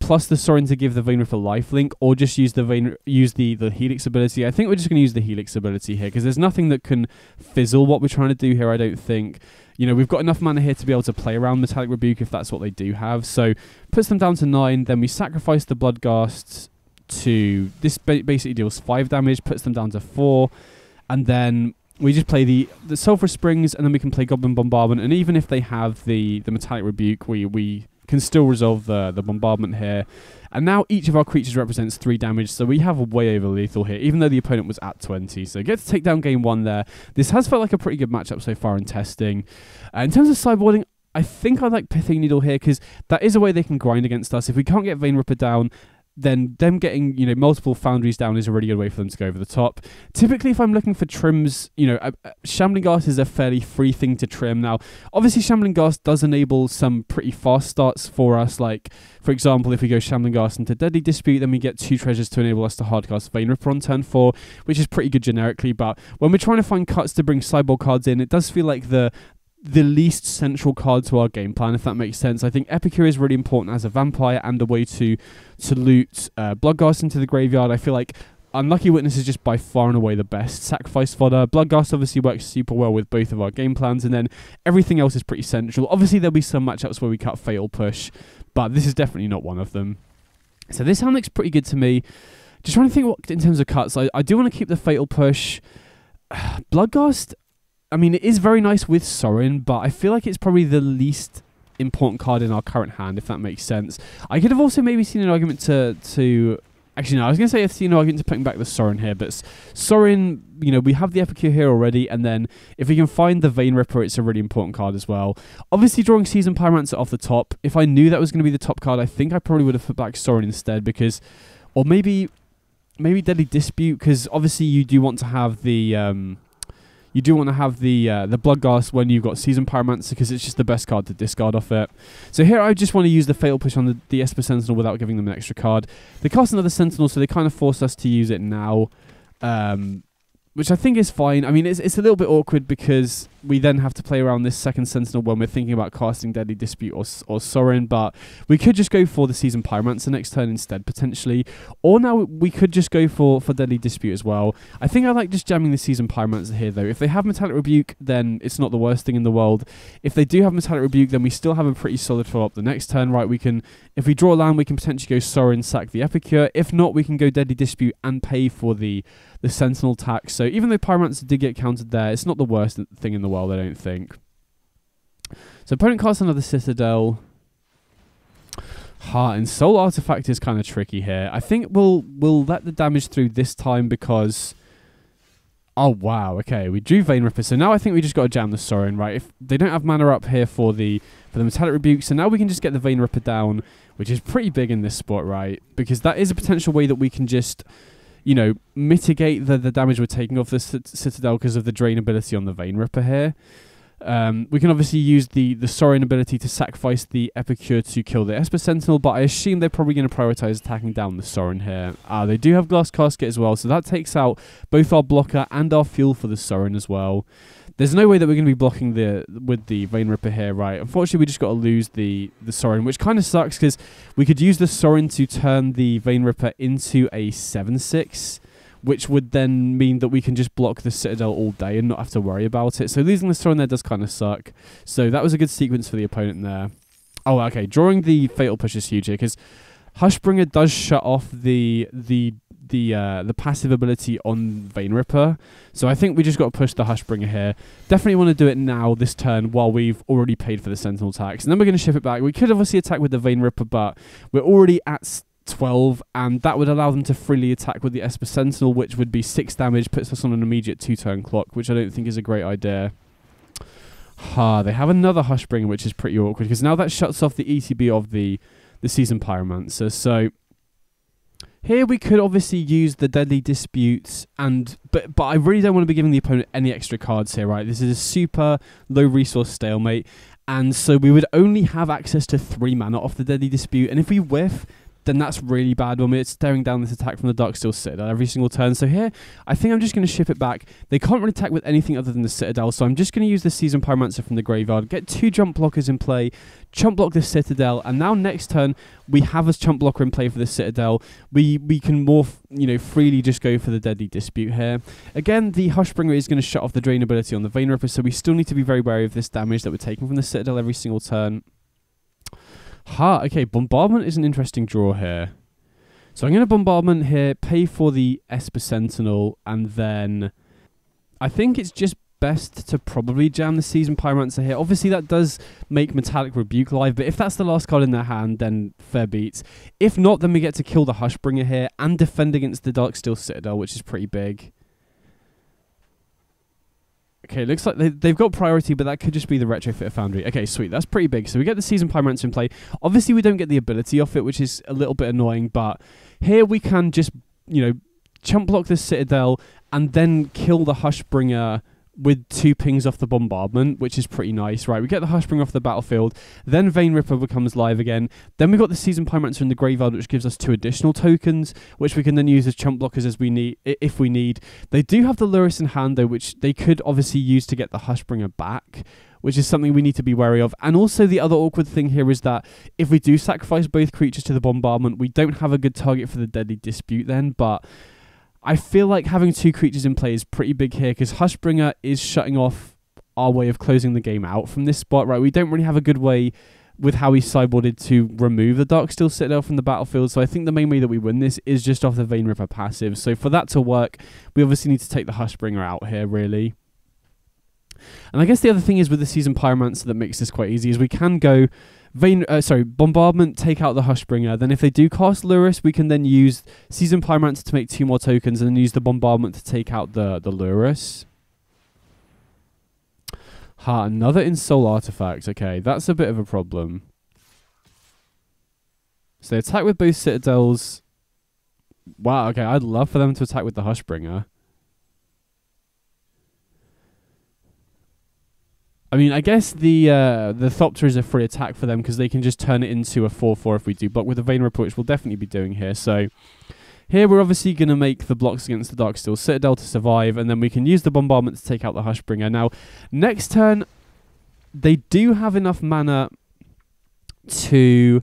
plus the Sorin to give the Vein Ripper life link, or just use the Vein, use the the Helix ability. I think we're just going to use the Helix ability here because there's nothing that can fizzle what we're trying to do here. I don't think. You know, we've got enough mana here to be able to play around Metallic Rebuke if that's what they do have. So puts them down to nine. Then we sacrifice the Bloodghast to this basically deals five damage, puts them down to four, and then we just play the the Sulphur Springs, and then we can play Goblin Bombardment. And even if they have the the Metallic Rebuke, we we can still resolve the the bombardment here. And now each of our creatures represents three damage, so we have a way over lethal here, even though the opponent was at 20. So get to take down game one there. This has felt like a pretty good matchup so far in testing. Uh, in terms of sideboarding, I think I like Pithing Needle here because that is a way they can grind against us. If we can't get Vein Ripper down, then them getting you know multiple foundries down is a really good way for them to go over the top. Typically, if I'm looking for trims, you know, uh, uh, is a fairly free thing to trim. Now, obviously, Shambling Ghast does enable some pretty fast starts for us. Like, for example, if we go Shambling Ghast into Deadly Dispute, then we get two treasures to enable us to hardcast Vein Ripper on turn four, which is pretty good generically. But when we're trying to find cuts to bring sideboard cards in, it does feel like the the least central card to our game plan, if that makes sense. I think Epicure is really important as a vampire and a way to to loot uh, Bloodghast into the graveyard. I feel like Unlucky Witness is just by far and away the best sacrifice fodder. Bloodghast obviously works super well with both of our game plans, and then everything else is pretty central. Obviously, there'll be some matchups where we cut Fatal Push, but this is definitely not one of them. So this hand looks pretty good to me. Just trying to think what in terms of cuts. I, I do want to keep the Fatal Push. *sighs* Bloodghast I mean, it is very nice with Sorin, but I feel like it's probably the least important card in our current hand, if that makes sense. I could have also maybe seen an argument to to actually no, I was going to say I've seen an argument to putting back the Sorin here, but Sorin, you know, we have the Epicure here already, and then if we can find the Vein Ripper, it's a really important card as well. Obviously, drawing Season Pyromancer off the top. If I knew that was going to be the top card, I think I probably would have put back Sorin instead because, or maybe, maybe Deadly Dispute because obviously you do want to have the. Um, you do want to have the uh, the Bloodghast when you've got Season Pyromancer because it's just the best card to discard off it. So here I just want to use the Fatal Push on the, the Esper Sentinel without giving them an extra card. They cost another Sentinel, so they kind of force us to use it now. Um, which I think is fine. I mean, it's it's a little bit awkward because we then have to play around this second Sentinel when we're thinking about casting Deadly Dispute or, or Sorin, but we could just go for the Season Pyromancer next turn instead, potentially. Or now we could just go for, for Deadly Dispute as well. I think I like just jamming the Season Pyromancer here, though. If they have Metallic Rebuke, then it's not the worst thing in the world. If they do have Metallic Rebuke, then we still have a pretty solid follow-up the next turn, right? We can, if we draw a land, we can potentially go Sorin, sack the Epicure. If not, we can go Deadly Dispute and pay for the the Sentinel tax. So even though Pyromancer did get countered there, it's not the worst thing in the world, I don't think. So opponent casts another Citadel. Heart and Soul Artifact is kind of tricky here. I think we'll we'll let the damage through this time because... Oh, wow. Okay, we drew Vein Ripper. So now I think we just got to jam the Sorin, right? If they don't have mana up here for the for the Metallic Rebuke, so now we can just get the Vein Ripper down, which is pretty big in this spot, right? Because that is a potential way that we can just you know, mitigate the, the damage we're taking off the Citadel because of the drain ability on the Vein Ripper here. Um, we can obviously use the, the Sorin ability to sacrifice the Epicure to kill the Esper Sentinel, but I assume they're probably going to prioritize attacking down the Sorin here. Uh, they do have Glass Casket as well, so that takes out both our blocker and our fuel for the Sorin as well. There's no way that we're going to be blocking the with the Vein Ripper here, right? Unfortunately, we just got to lose the the Sorin, which kind of sucks because we could use the Sorin to turn the Vein Ripper into a 7-6, which would then mean that we can just block the Citadel all day and not have to worry about it. So losing the Sorin there does kind of suck. So that was a good sequence for the opponent there. Oh, okay. Drawing the Fatal Push is huge here because Hushbringer does shut off the the the uh, the passive ability on Vein Ripper. So I think we just got to push the Hushbringer here. Definitely want to do it now this turn while we've already paid for the Sentinel tax. And then we're going to ship it back. We could obviously attack with the Vein Ripper, but we're already at 12, and that would allow them to freely attack with the Esper Sentinel, which would be 6 damage, puts us on an immediate 2 turn clock, which I don't think is a great idea. Ha, they have another Hushbringer, which is pretty awkward, because now that shuts off the ETB of the, the Season Pyromancer. So here we could obviously use the Deadly Disputes, and but but I really don't want to be giving the opponent any extra cards here, right? This is a super low resource stalemate, and so we would only have access to 3 mana off the Deadly Dispute, and if we whiff, then that's really bad when we're staring down this attack from the Darksteel Citadel every single turn. So here, I think I'm just going to ship it back. They can't really attack with anything other than the Citadel, so I'm just going to use the Season Pyromancer from the graveyard, get two jump blockers in play, chump block the Citadel, and now next turn, we have a chump blocker in play for the Citadel. We we can more, you know, freely just go for the Deadly Dispute here. Again, the Hushbringer is going to shut off the drain ability on the Vein Ripper, so we still need to be very wary of this damage that we're taking from the Citadel every single turn. Ha, okay, Bombardment is an interesting draw here. So I'm going to Bombardment here, pay for the Esper Sentinel, and then I think it's just best to probably jam the Season Pyromancer here. Obviously, that does make Metallic Rebuke live, but if that's the last card in their hand, then fair beats. If not, then we get to kill the Hushbringer here and defend against the Darksteel Citadel, which is pretty big. Okay, looks like they, they've got priority, but that could just be the Retrofitter Foundry. Okay, sweet. That's pretty big. So we get the Seasoned Pyromancer in play. Obviously, we don't get the ability off it, which is a little bit annoying, but here we can just, you know, chump block the Citadel and then kill the Hushbringer with two pings off the bombardment, which is pretty nice, right? We get the Hushbringer off the battlefield, then Vein Ripper becomes live again. Then we've got the Seasoned Pyromancer in the graveyard, which gives us two additional tokens, which we can then use as chump blockers as we need if we need. They do have the Lurrus in hand though, which they could obviously use to get the Hushbringer back. Which is something we need to be wary of. And also, the other awkward thing here is that if we do sacrifice both creatures to the bombardment, we don't have a good target for the Deadly Dispute then. But I feel like having two creatures in play is pretty big here because Hushbringer is shutting off our way of closing the game out from this spot, right? We don't really have a good way with how he sideboarded to remove the Darksteel Citadel from the battlefield. So I think the main way that we win this is just off the Vein Ripper passive. So for that to work, we obviously need to take the Hushbringer out here, really. And I guess the other thing is with the Seasoned Pyromancer that makes this quite easy is we can go Vein, uh, sorry, Bombardment, take out the Hushbringer. Then if they do cast Lurrus, we can then use Seasoned Pyromancer to make two more tokens and then use the Bombardment to take out the, the Lurrus. Ha, another Ensoul Artifact. Okay, that's a bit of a problem. So they attack with both Citadels. Wow, okay, I'd love for them to attack with the Hushbringer. I mean, I guess the uh, the Thopter is a free attack for them because they can just turn it into a 4-4 if we do. But with the Vein Ripper, which we'll definitely be doing here. So here we're obviously going to make the blocks against the Darksteel Citadel to survive, and then we can use the Bombardment to take out the Hushbringer. Now, next turn, they do have enough mana to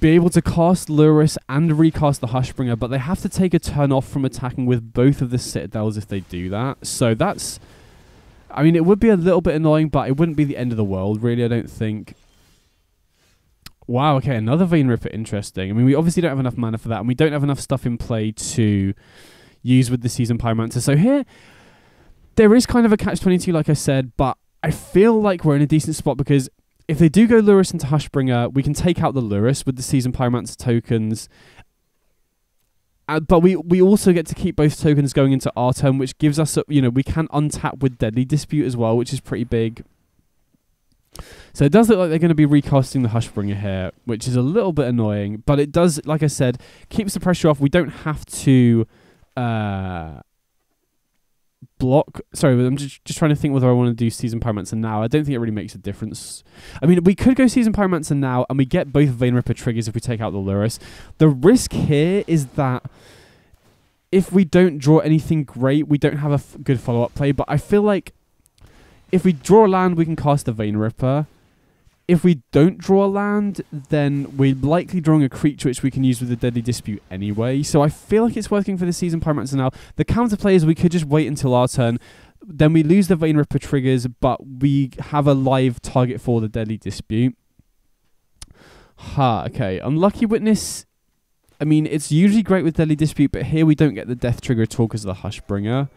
be able to cast Lurrus and recast the Hushbringer, but they have to take a turn off from attacking with both of the Citadels if they do that. So that's I mean, it would be a little bit annoying, but it wouldn't be the end of the world, really, I don't think. Wow, okay, another Vein Ripper, interesting. I mean, we obviously don't have enough mana for that, and we don't have enough stuff in play to use with the Seasoned Pyromancer. So here, there is kind of a catch-22, like I said, but I feel like we're in a decent spot because if they do go Lurrus into Hushbringer, we can take out the Lurrus with the Season Pyromancer tokens, uh, but we we also get to keep both tokens going into our turn, which gives us, a, you know, we can untap with Deadly Dispute as well, which is pretty big. So it does look like they're going to be recasting the Hushbringer here, which is a little bit annoying, but it does, like I said, keeps the pressure off. We don't have to uh, block. Sorry, I'm just, just trying to think whether I want to do Seasoned Pyromancer now. I don't think it really makes a difference. I mean, we could go Seasoned Pyromancer now, and we get both Vein Ripper triggers if we take out the Lurrus. The risk here is that if we don't draw anything great, we don't have a good follow up play. But I feel like if we draw a land, we can cast the Vein Ripper if we don't draw a land, then we're likely drawing a creature which we can use with the Deadly Dispute anyway. So I feel like it's working for the Seasoned Pyromancer now. The counterplay is we could just wait until our turn. Then we lose the Vein Ripper triggers, but we have a live target for the Deadly Dispute. Ha, okay. Unlucky Witness. I mean, it's usually great with Deadly Dispute, but here we don't get the death trigger at all because of the Hushbringer.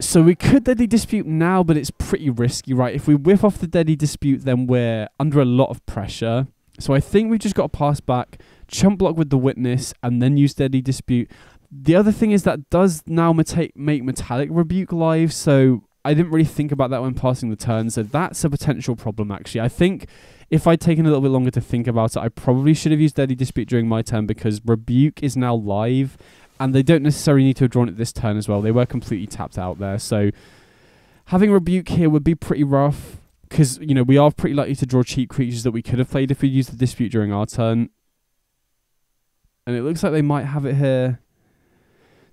So we could Deadly Dispute now, but it's pretty risky, right? If we whiff off the Deadly Dispute, then we're under a lot of pressure. So I think we've just got to pass back, chump block with the Witness, and then use Deadly Dispute. The other thing is that does now make Metallic Rebuke live, so I didn't really think about that when passing the turn, so that's a potential problem actually. I think if I'd taken a little bit longer to think about it, I probably should have used Deadly Dispute during my turn because Rebuke is now live and they don't necessarily need to have drawn it this turn as well. They were completely tapped out there. So having Rebuke here would be pretty rough because, you know, we are pretty likely to draw cheap creatures that we could have played if we used the Dispute during our turn. And it looks like they might have it here.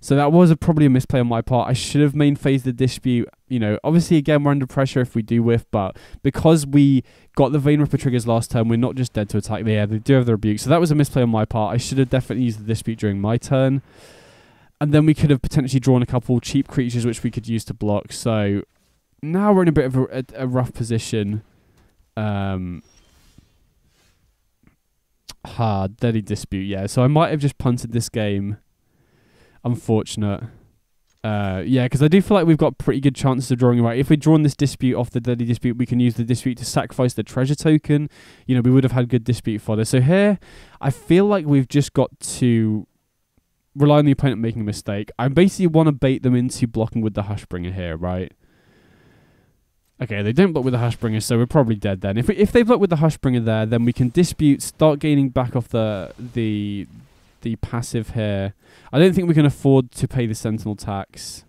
So that was a, probably a misplay on my part. I should have main phased the dispute. You know, obviously again we're under pressure if we do whiff, but because we got the Vein Ripper triggers last turn, we're not just dead to attack. Yeah, they do have the rebuke. So that was a misplay on my part. I should have definitely used the dispute during my turn. And then we could have potentially drawn a couple cheap creatures which we could use to block. So now we're in a bit of a, a, a rough position. Um, hard, deadly dispute, yeah. So I might have just punted this game unfortunate. Uh, yeah, because I do feel like we've got pretty good chances of drawing right. If we'd drawn this dispute off the deadly dispute, we can use the dispute to sacrifice the treasure token. You know, we would have had good dispute fodder. So here, I feel like we've just got to rely on the opponent making a mistake. I basically want to bait them into blocking with the Hushbringer here, right? Okay, they don't block with the Hushbringer, so we're probably dead then. If we, if they block with the Hushbringer there, then we can dispute, start gaining back off the the the passive here. I don't think we can afford to pay the Sentinel tax.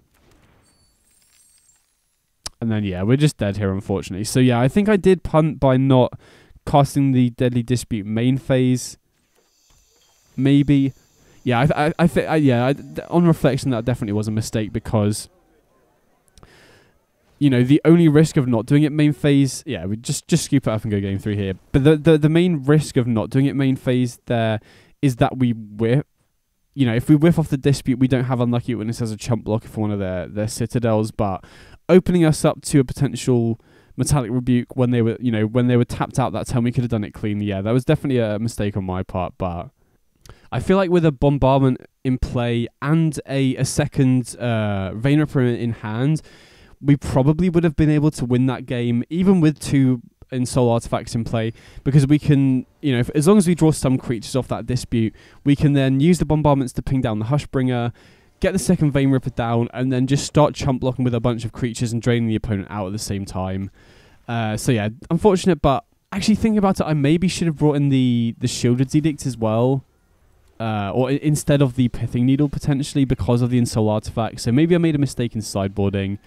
And then, yeah, we're just dead here, unfortunately. So, yeah, I think I did punt by not casting the Deadly Dispute main phase. Maybe. Yeah, I, I, I yeah, I, on reflection, that definitely was a mistake because, you know, the only risk of not doing it main phase, yeah, we just just scoop it up and go game three here. But the, the the main risk of not doing it main phase there is that we whiff. You know, if we whiff off the dispute, we don't have unlucky witness as a chump block for one of their their citadels, but opening us up to a potential metallic rebuke when they were, you know, when they were tapped out that time, we could have done it cleanly. Yeah, that was definitely a mistake on my part, but I feel like with a bombardment in play and a a second uh, Ripper in hand, we probably would have been able to win that game, even with two Ensoul artifacts in play because we can, you know, if, as long as we draw some creatures off that dispute, we can then use the bombardments to ping down the Hushbringer, get the second Vein Ripper down, and then just start chump blocking with a bunch of creatures and draining the opponent out at the same time. Uh, so yeah, unfortunate, but actually thinking about it, I maybe should have brought in the the Sheoldred's Edict as well. Uh, or instead of the Pithing Needle potentially because of the Ensoul artifact. So maybe I made a mistake in sideboarding.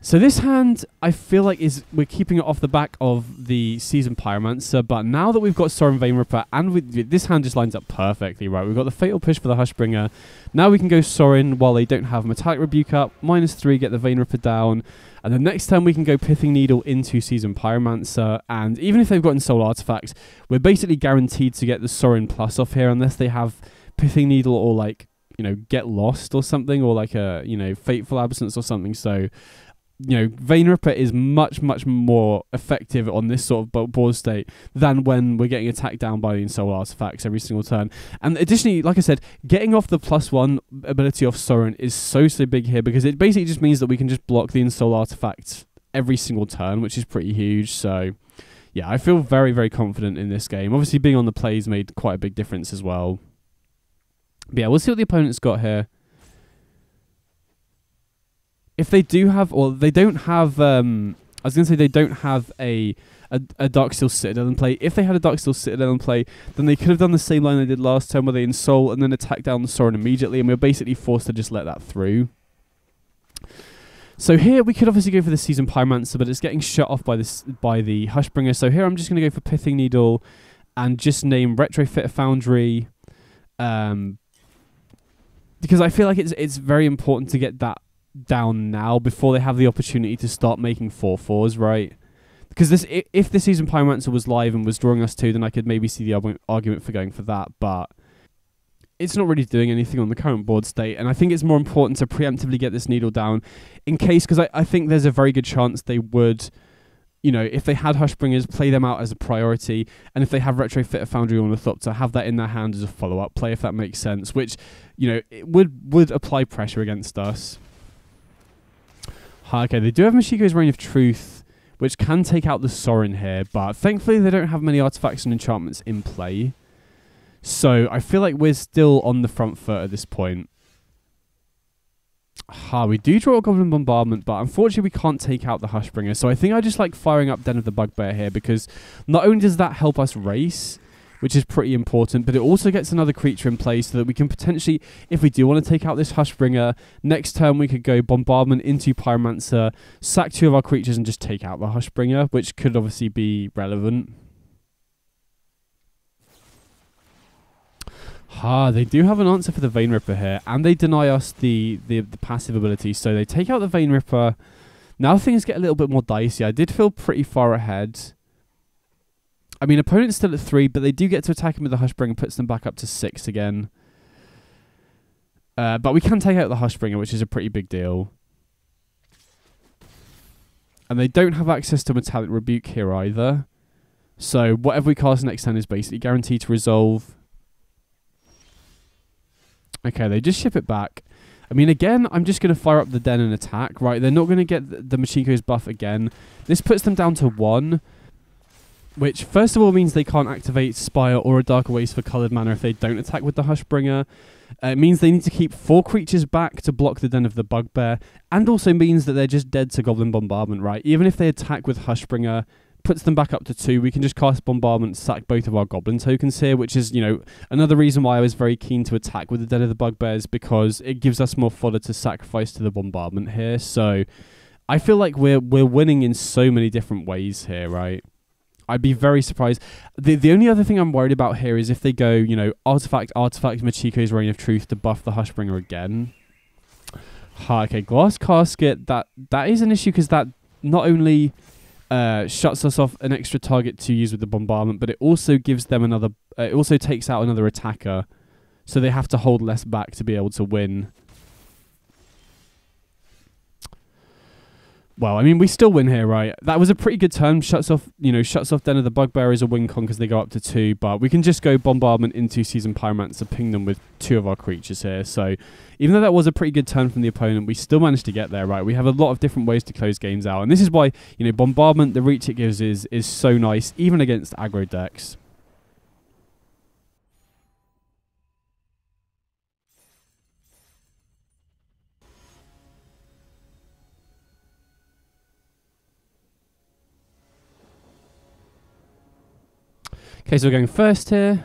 So this hand, I feel like is we're keeping it off the back of the Seasoned Pyromancer, but now that we've got Sorin Vein Ripper and we, this hand just lines up perfectly, right? We've got the Fatal Push for the Hushbringer. Now we can go Sorin while they don't have Metallic Rebuke up, minus three, get the Vein Ripper down, and the next time we can go Pithing Needle into Seasoned Pyromancer, and even if they've got Soul Artifacts, we're basically guaranteed to get the Sorin Plus off here unless they have Pithing Needle or like, you know, Get Lost or something, or like a, you know, Fateful Absence or something, so you know, Vein Ripper is much, much more effective on this sort of board state than when we're getting attacked down by the Ensoul artifacts every single turn. And additionally, like I said, getting off the plus one ability off Sorin is so, so big here because it basically just means that we can just block the Ensoul artifacts every single turn, which is pretty huge. So, yeah, I feel very, very confident in this game. Obviously, being on the plays made quite a big difference as well. But yeah, we'll see what the opponent's got here if they do have, or they don't have, um, I was going to say they don't have a, a, a Darksteel Citadel in play. If they had a Darksteel Citadel in play, then they could have done the same line they did last time where they Ensoul and then attack down the Sorin immediately, and we are basically forced to just let that through. So here we could obviously go for the Seasoned Pyromancer, but it's getting shut off by this by the Hushbringer. So here I'm just going to go for Pithing Needle and just name Retrofitter Foundry, um, because I feel like it's it's very important to get that down now before they have the opportunity to start making four fours, right? Because this, if the seasoned Pyromancer was live and was drawing us two, then I could maybe see the argument for going for that. But it's not really doing anything on the current board state, and I think it's more important to preemptively get this needle down in case, because I, I think there's a very good chance they would you know, if they had Hushbringers, play them out as a priority, and if they have Retrofitter Foundry on or Ornithopter, have that in their hand as a follow up play, if that makes sense. Which, you know, it would would apply pressure against us. Okay, they do have Michiko's Reign of Truth, which can take out the Sorin here, but thankfully they don't have many artifacts and enchantments in play. So I feel like we're still on the front foot at this point. Ha, we do draw a Goblin Bombardment, but unfortunately we can't take out the Hushbringer. So I think I just like firing up Den of the Bugbear here because not only does that help us race, which is pretty important, but it also gets another creature in play so that we can potentially, if we do want to take out this Hushbringer, next turn we could go Bombardment into Pyromancer, sack two of our creatures and just take out the Hushbringer, which could obviously be relevant. Ha, they do have an answer for the Vein Ripper here, and they deny us the, the, the passive ability, so they take out the Vein Ripper. Now things get a little bit more dicey. I did feel pretty far ahead. I mean, opponent's still at three, but they do get to attack him with the Hushbringer, puts them back up to six again. Uh, but we can take out the Hushbringer, which is a pretty big deal. And they don't have access to Metallic Rebuke here either. So whatever we cast next turn is basically guaranteed to resolve. Okay, they just ship it back. I mean, again, I'm just going to fire up the Den and attack, right? They're not going to get the, the Michiko's buff again. This puts them down to one which first of all means they can't activate Spire or a Dark Waste for coloured mana if they don't attack with the Hushbringer. Uh, it means they need to keep four creatures back to block the Den of the Bugbear, and also means that they're just dead to Goblin Bombardment, right? Even if they attack with Hushbringer, puts them back up to two, we can just cast Bombardment, sack both of our Goblin tokens here, which is, you know, another reason why I was very keen to attack with the Den of the Bugbears, because it gives us more fodder to sacrifice to the Bombardment here, so... I feel like we're we're winning in so many different ways here, right? I'd be very surprised. The the only other thing I'm worried about here is if they go, you know, artifact, artifact, Michiko's Reign of Truth to buff the Hushbringer again. Okay, Glass Casket, that that is an issue because that not only uh, shuts us off an extra target to use with the bombardment, but it also gives them another. Uh, it also takes out another attacker, so they have to hold less back to be able to win. Well, I mean, we still win here, right? That was a pretty good turn. Shuts off, you know, shuts off Den of the Bugbear as a win con because they go up to two. But we can just go Bombardment into Seasoned Pyromancer, ping them with two of our creatures here. So even though that was a pretty good turn from the opponent, we still managed to get there, right? We have a lot of different ways to close games out. And this is why, you know, Bombardment, the reach it gives is, is so nice, even against aggro decks. Okay, so we're going first here.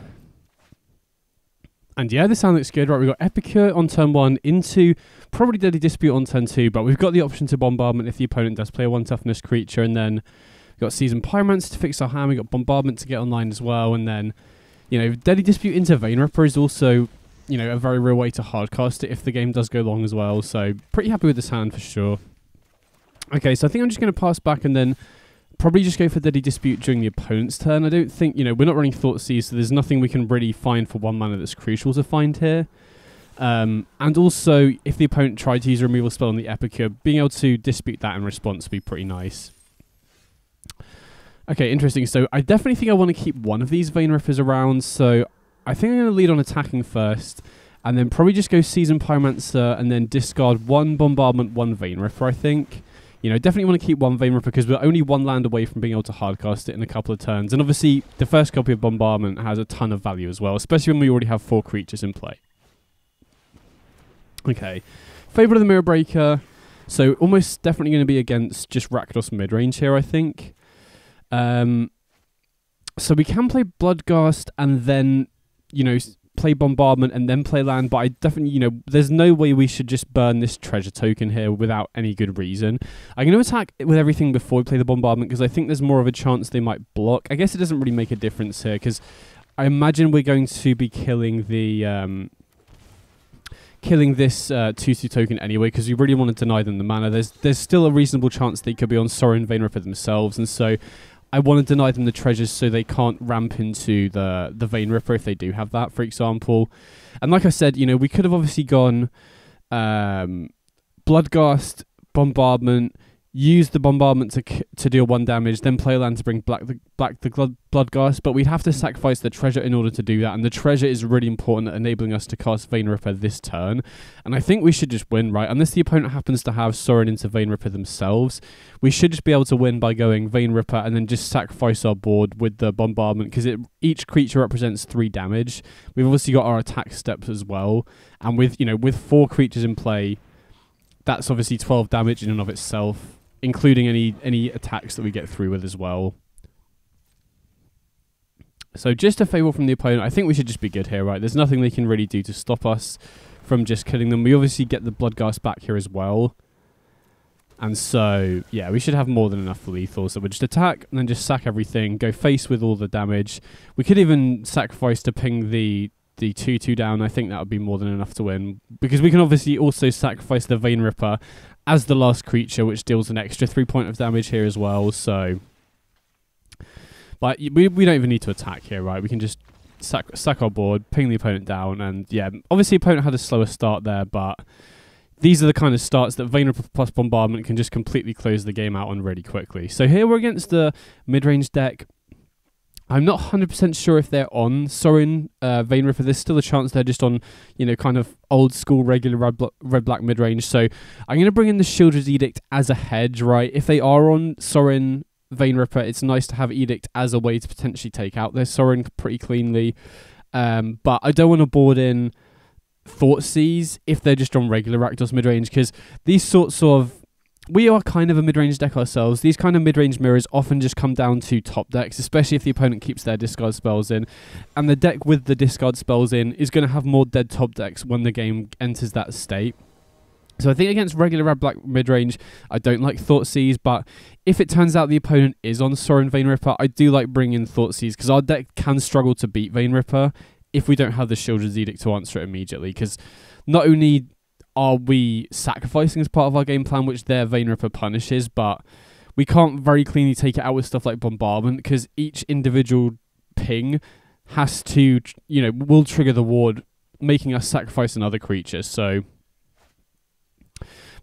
And yeah, this sound looks good. Right, we've got Epicure on turn one into probably Deadly Dispute on turn two, but we've got the option to Bombardment if the opponent does play a one toughness creature, and then we've got Seasoned Pyromancer to fix our hand, we've got Bombardment to get online as well, and then, you know, Deadly Dispute into Vein Ripper is also, you know, a very real way to hardcast it if the game does go long as well, so pretty happy with this hand for sure. Okay, so I think I'm just going to pass back and then probably just go for Deadly Dispute during the opponent's turn. I don't think, you know, we're not running Thought Thoughtseize, so there's nothing we can really find for one mana that's crucial to find here. Um, and also, if the opponent tried to use a removal spell on the Epicure, being able to dispute that in response would be pretty nice. Okay, interesting. So I definitely think I want to keep one of these Vein Rippers around, so I think I'm going to lead on attacking first, and then probably just go Seasoned Pyromancer, and then discard one Bombardment, one Vein Ripper, I think you know, definitely want to keep one Vein because we're only one land away from being able to hardcast it in a couple of turns. And obviously, the first copy of Bombardment has a ton of value as well, especially when we already have four creatures in play. Okay. Fable of the Mirror Breaker. So, almost definitely going to be against just Rakdos midrange here, I think. Um, so, we can play Bloodghast and then, you know, play bombardment and then play land, but I definitely, you know, there's no way we should just burn this treasure token here without any good reason. I'm going to attack with everything before we play the bombardment because I think there's more of a chance they might block. I guess it doesn't really make a difference here because I imagine we're going to be killing the. Um, killing this uh, 2-2 token anyway because we really want to deny them the mana. There's there's still a reasonable chance they could be on Sorin Vein for themselves, and so I want to deny them the treasures so they can't ramp into the the Vein Ripper if they do have that, for example. And like I said, you know, we could have obviously gone um, Bloodghast, Bombardment, use the bombardment to to deal one damage, then play land to bring black the black the blood bloodghast. But we'd have to mm. sacrifice the treasure in order to do that, and the treasure is really important at enabling us to cast Vein Ripper this turn. And I think we should just win, right? Unless the opponent happens to have Sorin into Vein Ripper themselves, we should just be able to win by going Vein Ripper and then just sacrifice our board with the bombardment because it each creature represents three damage. We've obviously got our attack steps as well, and with you know with four creatures in play. That's obviously 12 damage in and of itself including any any attacks that we get through with as well. So just a fable from the opponent. I think we should just be good here, right? There's nothing they can really do to stop us from just killing them. We obviously get the Bloodghast back here as well. And so, yeah, we should have more than enough for lethal. So we'll just attack and then just sack everything, go face with all the damage. We could even sacrifice to ping the the 2-2 down. I think that would be more than enough to win. Because we can obviously also sacrifice the Vein Ripper as the last creature, which deals an extra three point of damage here as well. So, but we we don't even need to attack here, right? We can just sack sack our board, ping the opponent down, and yeah, obviously opponent had a slower start there, but these are the kind of starts that Vein plus Bombardment can just completely close the game out on really quickly. So here we're against the mid-range deck. I'm not 100% sure if they're on Sorin uh, Ripper. There's still a chance they're just on, you know, kind of old school regular red, red black mid range. So I'm going to bring in the Sheoldred's Edict as a hedge, right? If they are on Sorin Vein Ripper, it's nice to have Edict as a way to potentially take out their Sorin pretty cleanly. Um, but I don't want to board in Thoughtseize if they're just on regular Rakdos mid range because these sorts of we are kind of a mid-range deck ourselves. These kind of mid-range mirrors often just come down to top decks, especially if the opponent keeps their discard spells in. And the deck with the discard spells in is going to have more dead top decks when the game enters that state. So I think against regular red black mid range, I don't like Thought Thoughtseize, but if it turns out the opponent is on Sorin Vein Ripper, I do like bringing in Thought Thoughtseize because our deck can struggle to beat Vein Ripper if we don't have the Sheoldred's Edict to answer it immediately. Because not only are we sacrificing as part of our game plan, which their Vein Ripper punishes, but we can't very cleanly take it out with stuff like bombardment because each individual ping has to, you know, will trigger the ward, making us sacrifice another creature. So,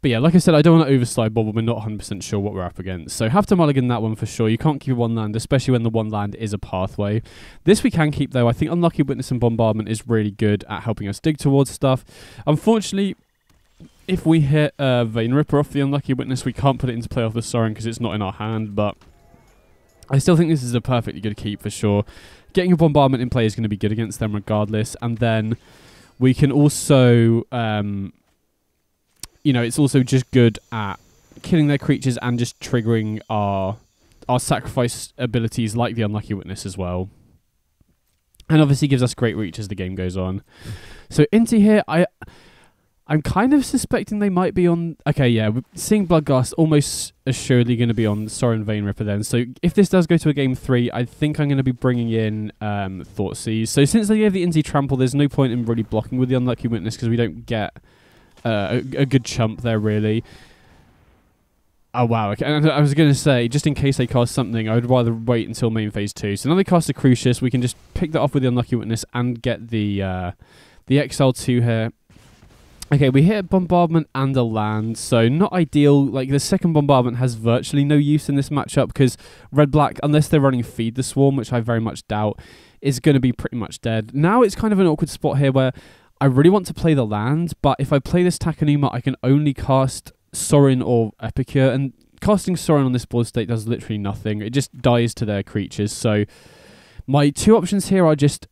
but yeah, like I said, I don't want to overslide Bob, but we're not 100% sure what we're up against. So have to mulligan that one for sure. You can't keep one land, especially when the one land is a pathway. This we can keep though. I think Unlucky Witness and Bombardment is really good at helping us dig towards stuff. Unfortunately, if we hit uh, Vein Ripper off the Unlucky Witness, we can't put it into play off the Sorin because it's not in our hand, but I still think this is a perfectly good keep for sure. Getting a Bombardment in play is going to be good against them regardless, and then we can also, um, you know, it's also just good at killing their creatures and just triggering our our sacrifice abilities like the Unlucky Witness as well. And obviously gives us great reach as the game goes on. So into here, I I'm kind of suspecting they might be on. Okay, yeah, seeing Bloodghast almost assuredly going to be on Sorin Vein Ripper then. So if this does go to a game three, I think I'm going to be bringing in um, Thoughtseize. So since they gave the Inti Trample, there's no point in really blocking with the Unlucky Witness because we don't get uh, a, a, good chump there really. Oh wow! Okay, and I was going to say, just in case they cast something, I would rather wait until main phase two. So now they cast a Crucius, we can just pick that off with the Unlucky Witness and get the uh, the XL2 here Okay, we hit a bombardment and a land, so not ideal. Like the second bombardment has virtually no use in this matchup because red black, unless they're running feed the swarm, which I very much doubt, is going to be pretty much dead. Now it's kind of an awkward spot here where I really want to play the land, but if I play this Takenuma, I can only cast Sorin or Epicure, and casting Sorin on this board state does literally nothing. It just dies to their creatures. So my two options here are just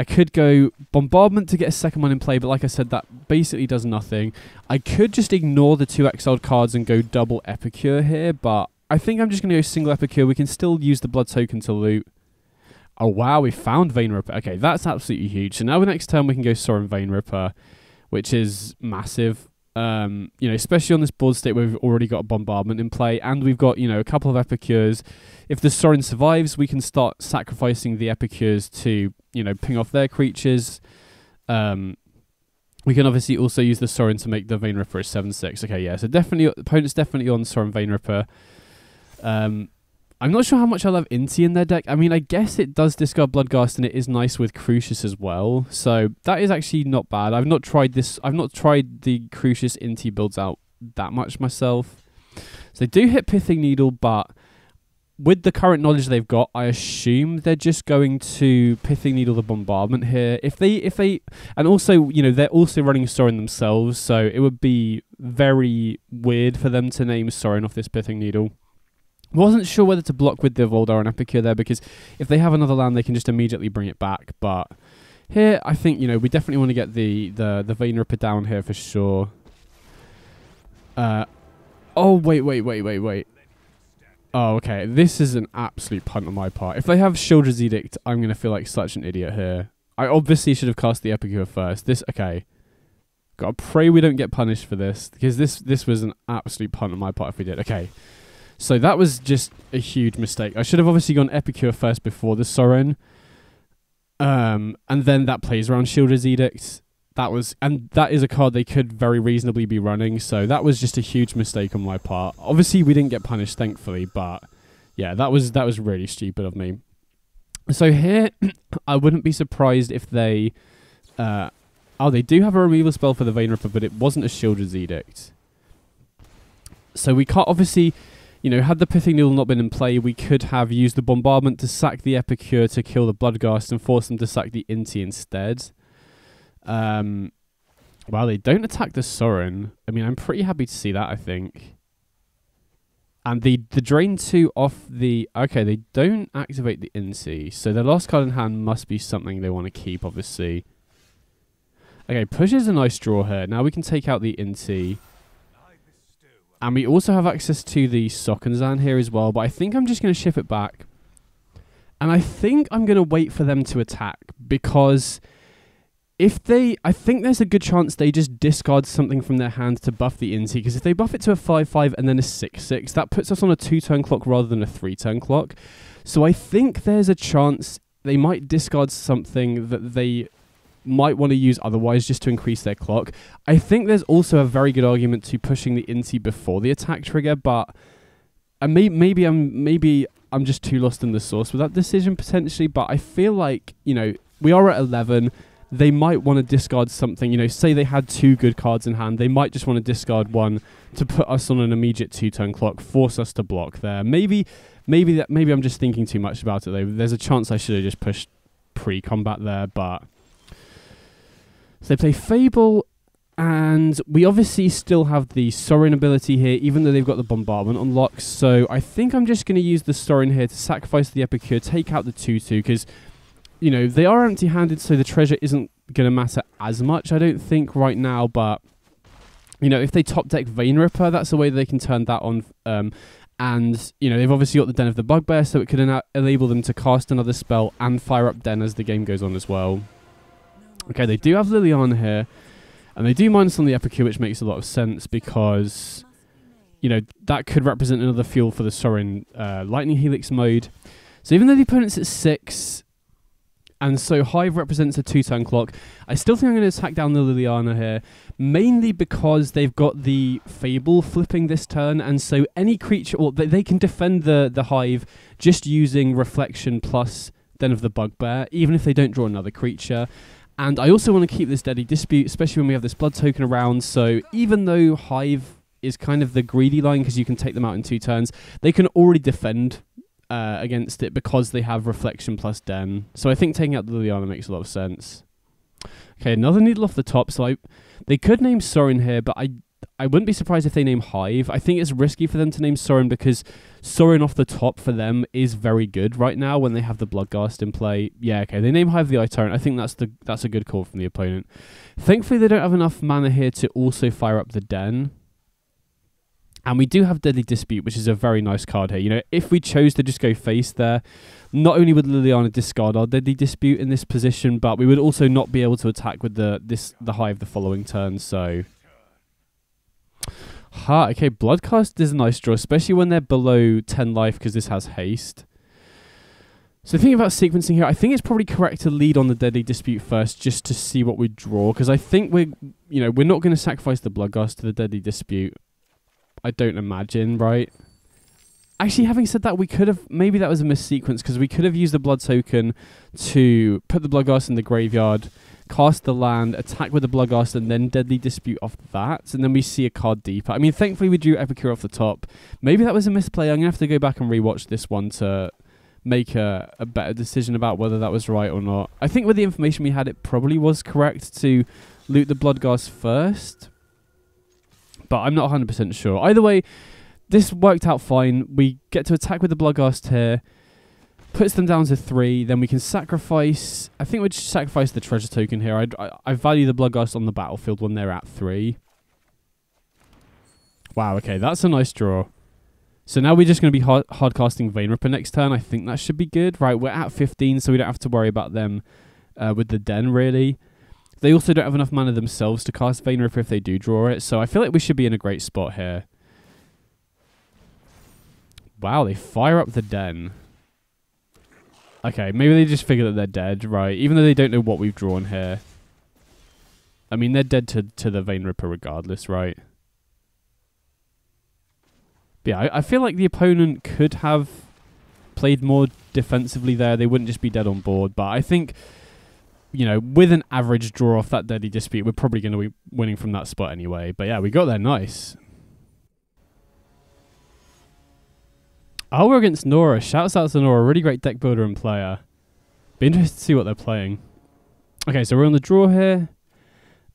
I could go bombardment to get a second one in play, but like I said, that basically does nothing. I could just ignore the two exiled cards and go double Epicure here, but I think I'm just going to go single Epicure. We can still use the blood token to loot. Oh wow, we found Vein Ripper. Okay, that's absolutely huge. So now the next turn we can go Sorin Vein Ripper, which is massive. Um, you know, especially on this board state where we've already got a bombardment in play, and we've got you know a couple of epicures. If the Sorin survives, we can start sacrificing the epicures to you know ping off their creatures. Um, we can obviously also use the Sorin to make the Vein Ripper a seven six. Okay, yeah, so definitely opponent's definitely on Sorin Vein Ripper. Um, I'm not sure how much I love Inti in their deck. I mean, I guess it does discard Bloodghast and it is nice with Crucius as well. So that is actually not bad. I've not tried this. I've not tried the Crucius Inti builds out that much myself. So they do hit Pithing Needle, but with the current knowledge they've got, I assume they're just going to Pithing Needle the bombardment here. If they, if they, and also, you know, they're also running Sorin themselves, so it would be very weird for them to name Sorin off this Pithing Needle. Wasn't sure whether to block with the Voldaren Epicure there because if they have another land, they can just immediately bring it back. But here, I think you know we definitely want to get the the the Vein Ripper down here for sure. Uh, oh wait, wait, wait, wait, wait. Oh, okay. This is an absolute punt on my part. If they have Sheoldred's Edict, I'm gonna feel like such an idiot here. I obviously should have cast the Epicure first. This okay. Gotta pray we don't get punished for this because this this was an absolute punt on my part if we did. Okay. So that was just a huge mistake. I should have obviously gone Epicure first before the Sorin. Um, and then that plays around Sheoldred's Edict. That was, and that is a card they could very reasonably be running. So that was just a huge mistake on my part. Obviously, we didn't get punished, thankfully, but yeah, that was that was really stupid of me. So here, *coughs* I wouldn't be surprised if they, uh, oh, they do have a removal spell for the Vein Ripper, but it wasn't a Sheoldred's Edict. So we can't obviously you know, had the Pithing Needle not been in play, we could have used the Bombardment to sack the Epicure to kill the Bloodghast and force them to sack the Inti instead. Um, well, they don't attack the Sorin. I mean, I'm pretty happy to see that, I think. And the, the Drain 2 off the... Okay, they don't activate the Inti, so their last card in hand must be something they want to keep, obviously. Okay, Push is a nice draw here. Now we can take out the Inti. And we also have access to the Sokenzan here as well, but I think I'm just going to ship it back. And I think I'm going to wait for them to attack because if they, I think there's a good chance they just discard something from their hand to buff the Inti. Because if they buff it to a 5 5 and then a 6 6, that puts us on a 2 turn clock rather than a 3 turn clock. So I think there's a chance they might discard something that they might want to use otherwise just to increase their clock. I think there's also a very good argument to pushing the Inti before the attack trigger, but I may, maybe I'm maybe I'm just too lost in the source with that decision potentially. But I feel like you know we are at 11. They might want to discard something. You know, say they had two good cards in hand, they might just want to discard one to put us on an immediate two-turn clock, force us to block there. Maybe, maybe that maybe I'm just thinking too much about it though. There's a chance I should have just pushed pre-combat there, but so they play Fable, and we obviously still have the Sorin ability here, even though they've got the Bombardment unlocked. So I think I'm just going to use the Sorin here to sacrifice the Epicure, take out the 2-2, because, you know, they are empty-handed, so the treasure isn't going to matter as much, I don't think, right now, but... You know, if they top deck Vein Ripper, that's a way they can turn that on. Um, and you know they've obviously got the Den of the Bugbear, so it could ena- enable them to cast another spell and fire up Den as the game goes on as well. Okay, they do have Liliana here, and they do minus on the Epicure, which makes a lot of sense because, you know, that could represent another fuel for the Sorin uh, Lightning Helix mode. So even though the opponent's at 6, and so Hive represents a two-turn clock, I still think I'm going to attack down the Liliana here, mainly because they've got the Fable flipping this turn, and so any creature, or they, they can defend the, the Hive just using Reflection plus Den of the Bugbear, even if they don't draw another creature. And I also want to keep this Deadly Dispute, especially when we have this blood token around. So even though Hive is kind of the greedy line because you can take them out in two turns, they can already defend uh, against it because they have Reflection plus Den. So I think taking out the Liliana makes a lot of sense. Okay, another needle off the top. So I, they could name Sorin here, but I I wouldn't be surprised if they name Hive. I think it's risky for them to name Sorin because Sorin off the top for them is very good right now when they have the Bloodghast in play. Yeah, okay, they name Hive the Eye I think that's the that's a good call from the opponent. Thankfully, they don't have enough mana here to also fire up the Den. And we do have Deadly Dispute, which is a very nice card here. You know, if we chose to just go face there, not only would Liliana discard our Deadly Dispute in this position, but we would also not be able to attack with the this the Hive the following turn. So Ha, okay, Bloodghast is a nice draw, especially when they're below 10 life because this has haste. So thinking about sequencing here, I think it's probably correct to lead on the Deadly Dispute first just to see what we draw because I think we're, you know, we're not going to sacrifice the Bloodghast to the Deadly Dispute. I don't imagine, right? Actually, having said that, we could have maybe that was a missequence because we could have used the blood token to put the Bloodghast in the graveyard, cast the land, attack with the Bloodghast, and then Deadly Dispute off that, and then we see a card deeper. I mean, thankfully we drew Epicure off the top. Maybe that was a misplay. I'm gonna have to go back and rewatch this one to make a, a better decision about whether that was right or not. I think with the information we had, it probably was correct to loot the Bloodghast first, but I'm not 100% sure. Either way, this worked out fine. We get to attack with the Bloodghast here, puts them down to three. Then we can sacrifice. I think we'd sacrifice the treasure token here. I, I, I value the Bloodghast on the battlefield when they're at three. Wow, okay, that's a nice draw. So now we're just going to be hard, hard casting Vein Ripper next turn. I think that should be good. Right, we're at 15, so we don't have to worry about them uh, with the Den, really. They also don't have enough mana themselves to cast Vein Ripper if they do draw it, so I feel like we should be in a great spot here. Wow, they fire up the Den. Okay, maybe they just figure that they're dead, right? Even though they don't know what we've drawn here. I mean, they're dead to, to the Vein Ripper regardless, right? But yeah, I, I feel like the opponent could have played more defensively there. They wouldn't just be dead on board. But I think, you know, with an average draw off that Deadly Dispute, we're probably going to be winning from that spot anyway. But yeah, we got there nice. Oh, we're against Nora. Shouts out to Nora. Really great deck builder and player. Be interested to see what they're playing. Okay, so we're on the draw here.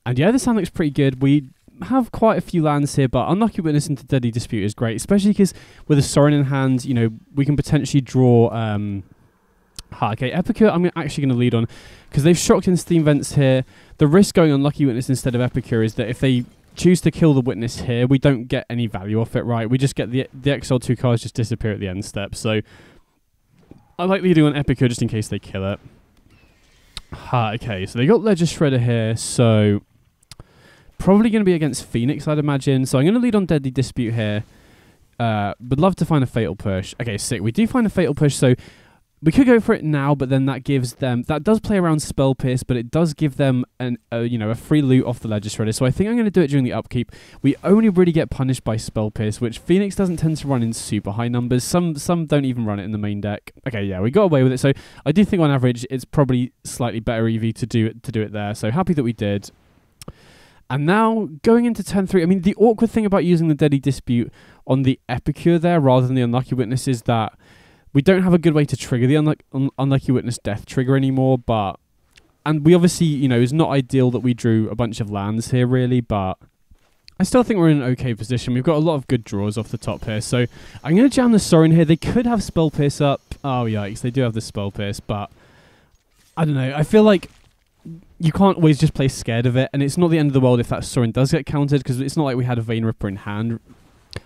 And yeah, this hand looks pretty good. We have quite a few lands here, but Unlucky Witness into Deadly Dispute is great, especially because with a Sorin in hand, you know, we can potentially draw. Um, okay, Epicure, I'm actually going to lead on because they've shocked in Steam Vents here. The risk going on Unlucky Witness instead of Epicure is that if they choose to kill the Witness here, we don't get any value off it, right? We just get the the exile two cars just disappear at the end step. So I like leading on Epicure just in case they kill it. Ah, okay, so they got Ledger Shredder here, so Probably going to be against Phoenix, I'd imagine. So I'm going to lead on Deadly Dispute here. Uh, would love to find a Fatal Push. Okay, sick. We do find a Fatal Push, so we could go for it now, but then that gives them that does play around Spell Pierce, but it does give them an you know a free loot off the Shredder. So I think I'm going to do it during the upkeep. We only really get punished by Spell Pierce, which Phoenix doesn't tend to run in super high numbers. Some some don't even run it in the main deck. Okay, yeah, we got away with it. So I do think on average it's probably slightly better EV to do it to do it there. So happy that we did. And now going into turn three, I mean, the awkward thing about using the Deadly Dispute on the Epicure there rather than the Unlucky Witness is that we don't have a good way to trigger the unlucky, un- unlucky Witness death trigger anymore. But and we obviously, you know, it's not ideal that we drew a bunch of lands here, really, but. I still think we're in an okay position. We've got a lot of good draws off the top here. So I'm going to jam the Sorin here. They could have Spell Pierce up. Oh, yikes. They do have the Spell Pierce, but I don't know. I feel like you can't always just play scared of it, and it's not the end of the world if that Sorin does get countered, because it's not like we had a Vein Ripper in hand.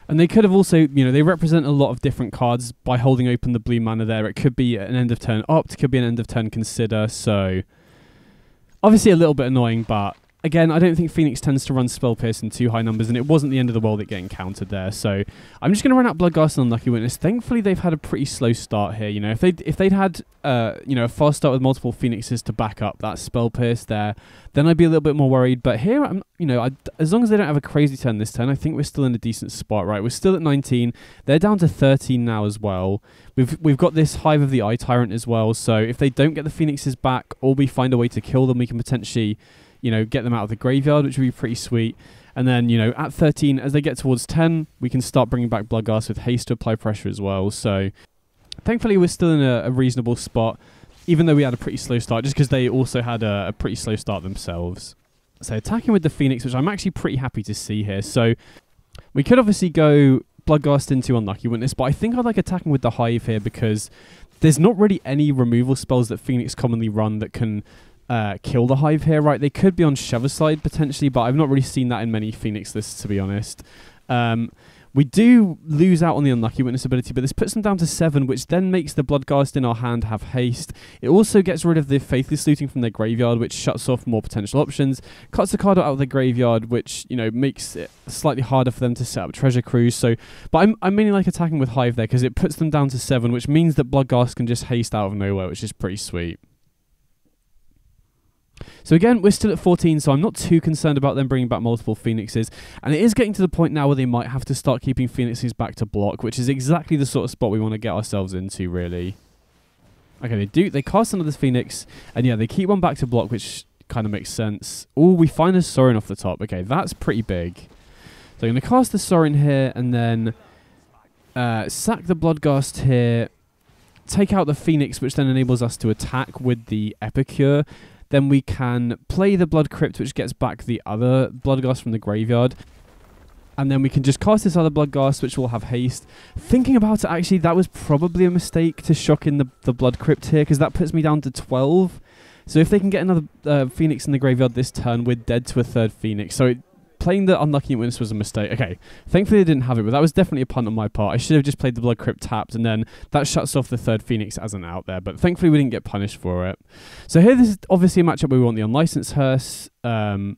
And they could have also, you know, they represent a lot of different cards by holding open the blue mana there. It could be an end of turn opt, could be an end of turn consider, so obviously a little bit annoying, but again, I don't think Phoenix tends to run Spell Pierce in too high numbers, and it wasn't the end of the world it getting countered there. So I'm just going to run out Bloodghast and Unlucky Witness. Thankfully, they've had a pretty slow start here. You know, if they if they'd had uh you know a fast start with multiple Phoenixes to back up that Spell Pierce there, then I'd be a little bit more worried. But here, I'm you know, I, as long as they don't have a crazy turn this turn, I think we're still in a decent spot. Right, we're still at 19. They're down to 13 now as well. We've we've got this Hive of the Eye Tyrant as well. So if they don't get the Phoenixes back, or we find a way to kill them, we can potentially you know, get them out of the graveyard, which would be pretty sweet. And then, you know, at 13, as they get towards 10, we can start bringing back Bloodghast with haste to apply pressure as well. So, thankfully, we're still in a, a reasonable spot, even though we had a pretty slow start, just because they also had a, a pretty slow start themselves. So, attacking with the Phoenix, which I'm actually pretty happy to see here. So, we could obviously go Bloodghast into Unlucky Witness, but I think I like attacking with the Hive here because there's not really any removal spells that Phoenix commonly run that can uh, kill the hive here, right? They could be on side potentially, but I've not really seen that in many Phoenix lists, to be honest. Um, we do lose out on the unlucky witness ability, but this puts them down to seven, which then makes the Bloodghast in our hand have haste. It also gets rid of the Faithless looting from their graveyard, which shuts off more potential options. Cuts the card out of the graveyard, which you know makes it slightly harder for them to set up treasure cruise. So, but I'm I mainly like attacking with Hive there because it puts them down to seven, which means that Bloodghast can just haste out of nowhere, which is pretty sweet. So again, we're still at 14, so I'm not too concerned about them bringing back multiple Phoenixes. And it is getting to the point now where they might have to start keeping Phoenixes back to block, which is exactly the sort of spot we want to get ourselves into, really. Okay, they do. They cast another Phoenix, and yeah, they keep one back to block, which kind of makes sense. Oh, we find a Sorin off the top. Okay, that's pretty big. So I'm going to cast the Sorin here, and then uh, sack the Bloodghast here, take out the Phoenix, which then enables us to attack with the Epicure. Then we can play the Blood Crypt, which gets back the other Blood Bloodghast from the graveyard. And then we can just cast this other Blood Bloodghast, which will have haste. Thinking about it, actually, that was probably a mistake to shock in the, the Blood Crypt here, because that puts me down to 12. So if they can get another uh, Phoenix in the graveyard this turn, we're dead to a third Phoenix. So it, playing the Unlucky Witness was a mistake. Okay, thankfully they didn't have it, but that was definitely a punt on my part. I should have just played the Blood Crypt tapped, and then that shuts off the third Phoenix as an out there. But thankfully we didn't get punished for it. So here, this is obviously a matchup where we want the Unlicensed Hearse. Um,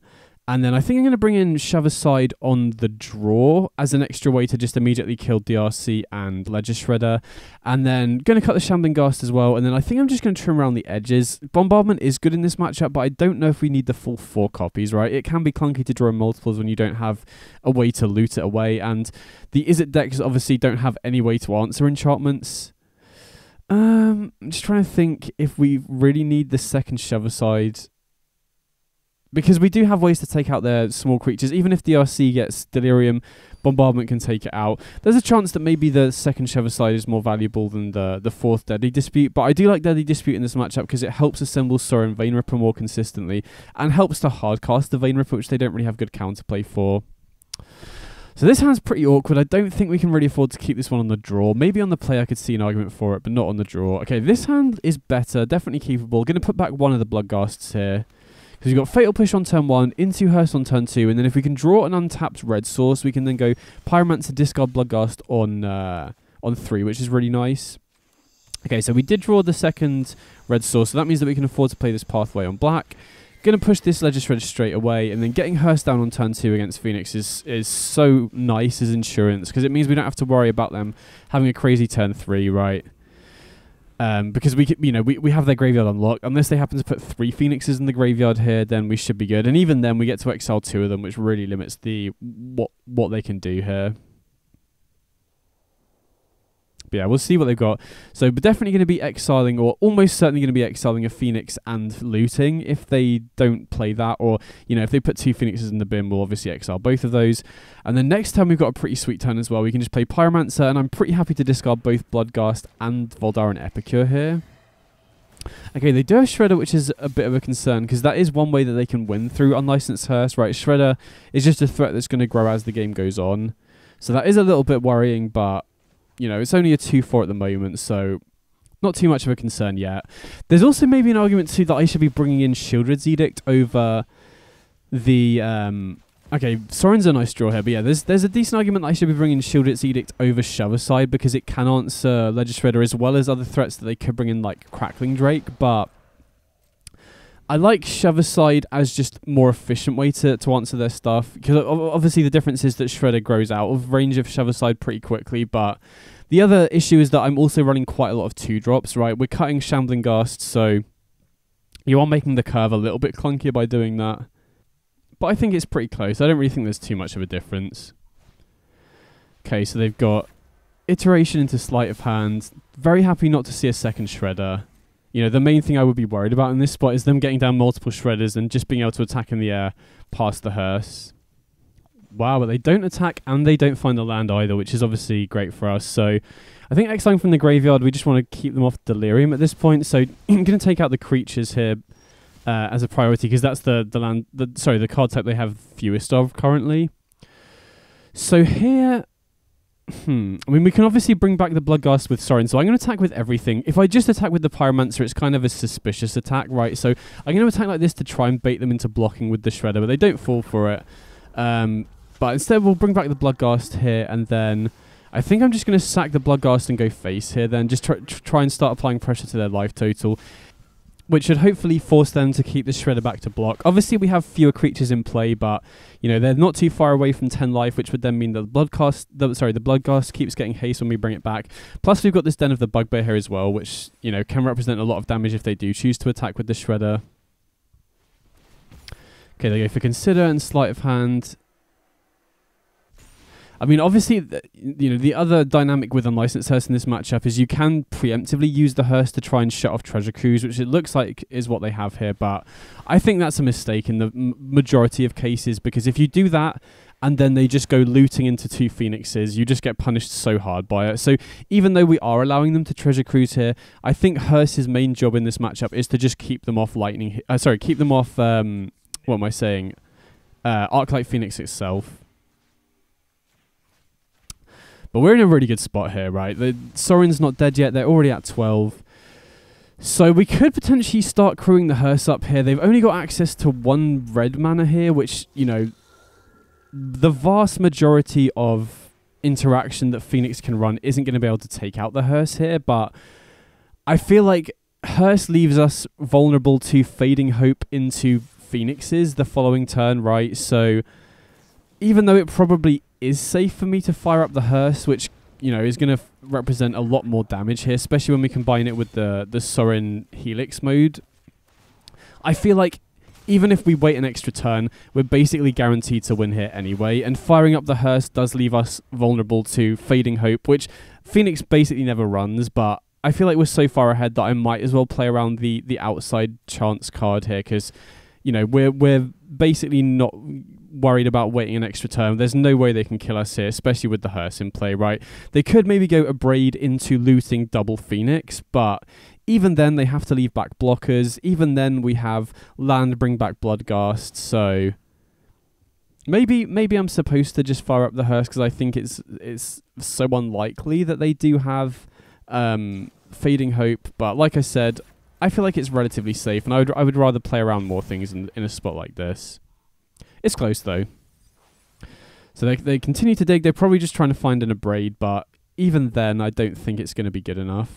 and then I think I'm going to bring in Shove Aside on the draw as an extra way to just immediately kill DRC and Ledger Shredder. And then going to cut the Shambling Ghast as well. And then I think I'm just going to trim around the edges. Bombardment is good in this matchup, but I don't know if we need the full four copies, right? It can be clunky to draw multiples when you don't have a way to loot it away. And the Izzet decks obviously don't have any way to answer enchantments. Um, I'm just trying to think if we really need the second Shove Aside because we do have ways to take out their small creatures. Even if DRC gets Delirium, Bombardment can take it out. There's a chance that maybe the second side is more valuable than the the fourth Deadly Dispute, but I do like Deadly Dispute in this matchup because it helps assemble Sorin Vein Ripper more consistently and helps to hardcast the Vein Ripper, which they don't really have good counterplay for. So this hand's pretty awkward. I don't think we can really afford to keep this one on the draw. Maybe on the play I could see an argument for it, but not on the draw. Okay, this hand is better, definitely keepable. Going to put back one of the Bloodghasts here. Because we've got Fatal Push on turn one, into Hearse on turn two, and then if we can draw an untapped red source, we can then go Pyromancer, discard Bloodghast on uh, on three, which is really nice. Okay, so we did draw the second red source, so that means that we can afford to play this pathway on black. Going to push this Ledger straight away, and then getting Hearse down on turn two against Phoenix is, is so nice as insurance, because it means we don't have to worry about them having a crazy turn three, right? Um, because we, you know, we, we have their graveyard unlocked. Unless they happen to put three phoenixes in the graveyard here, then we should be good. And even then, we get to exile two of them, which really limits the what what they can do here. But yeah, we'll see what they've got. So, but definitely going to be exiling, or almost certainly going to be exiling a Phoenix and looting if they don't play that. Or, you know, if they put two Phoenixes in the bin, we'll obviously exile both of those. And then next time we've got a pretty sweet turn as well. We can just play Pyromancer, and I'm pretty happy to discard both Bloodghast and Voldaren Epicure here. Okay, they do have Shredder, which is a bit of a concern because that is one way that they can win through Unlicensed Hearse, right? Shredder is just a threat that's going to grow as the game goes on. So that is a little bit worrying, but you know, it's only a 2 4 at the moment, so not too much of a concern yet. There's also maybe an argument too that I should be bringing in Sheoldred's Edict over the. Um, okay, Sorin's a nice draw here, but yeah, there's there's a decent argument that I should be bringing Sheoldred's Edict over Shove Aside because it can answer Shredder as well as other threats that they could bring in, like Crackling Drake, but. I like Shove Aside as just more efficient way to, to answer their stuff because obviously the difference is that Shredder grows out of range of Shove Aside pretty quickly, but the other issue is that I'm also running quite a lot of two drops, right? We're cutting Shambling Ghast, so you are making the curve a little bit clunkier by doing that. But I think it's pretty close. I don't really think there's too much of a difference. Okay, so they've got iteration into sleight of hand. Very happy not to see a second shredder. You know, the main thing I would be worried about in this spot is them getting down multiple shredders and just being able to attack in the air past the hearse. Wow, but they don't attack and they don't find the land either, which is obviously great for us. So I think exiling from the graveyard, we just want to keep them off Delirium at this point. So *clears throat* I'm going to take out the creatures here uh, as a priority because that's the, the land, the, sorry, the card type they have fewest of currently. So here, hmm, I mean, we can obviously bring back the Bloodghast with Sorin, so I'm going to attack with everything. If I just attack with the Pyromancer, it's kind of a suspicious attack, right? So I'm going to attack like this to try and bait them into blocking with the Shredder, but they don't fall for it. Um, but instead, we'll bring back the Bloodghast here, and then I think I'm just going to sack the Bloodghast and go face here, then just try, try and start applying pressure to their life total, which should hopefully force them to keep the Shredder back to block. Obviously, we have fewer creatures in play, but you know they're not too far away from 10 life, which would then mean the Bloodghast, the, sorry, the Bloodghast keeps getting haste when we bring it back. Plus, we've got this Den of the Bugbear here as well, which you know can represent a lot of damage if they do choose to attack with the Shredder. Okay, they go for consider and sleight of hand. I mean, obviously, th- you know the other dynamic with unlicensed hearse in this matchup is you can preemptively use the hearse to try and shut off treasure cruise, which it looks like is what they have here. But I think that's a mistake in the majority of cases because if you do that and then they just go looting into two phoenixes, you just get punished so hard by it. So even though we are allowing them to treasure cruise here, I think Hearse's main job in this matchup is to just keep them off lightning. Uh, sorry, keep them off. Um, what am I saying? Uh, Arclight Phoenix itself. But we're in a really good spot here, right? The Sorin's not dead yet. They're already at 12. So we could potentially start crewing the hearse up here. They've only got access to one red mana here, which, you know, the vast majority of interaction that Phoenix can run isn't going to be able to take out the hearse here, but I feel like Hearse leaves us vulnerable to fading hope into Phoenixes the following turn, right? So even though it probably is safe for me to fire up the hearse, which you know is going to represent a lot more damage here, especially when we combine it with the the Sorin Helix mode. I feel like even if we wait an extra turn, we're basically guaranteed to win here anyway. And firing up the hearse does leave us vulnerable to fading hope, which Phoenix basically never runs, but. I feel like we're so far ahead that I might as well play around the, the outside chance card here because, you know, we're we're basically not worried about waiting an extra turn. There's no way they can kill us here, especially with the hearse in play, right? They could maybe go Abrade into looting double Phoenix, but even then they have to leave back blockers. Even then we have land bring back Bloodghast, so maybe maybe I'm supposed to just fire up the hearse because I think it's it's so unlikely that they do have um, fading hope. But like I said, I feel like it's relatively safe, and I would I would rather play around more things in in a spot like this. It's close though. So they they continue to dig. They're probably just trying to find an abrade, but even then, I don't think it's going to be good enough.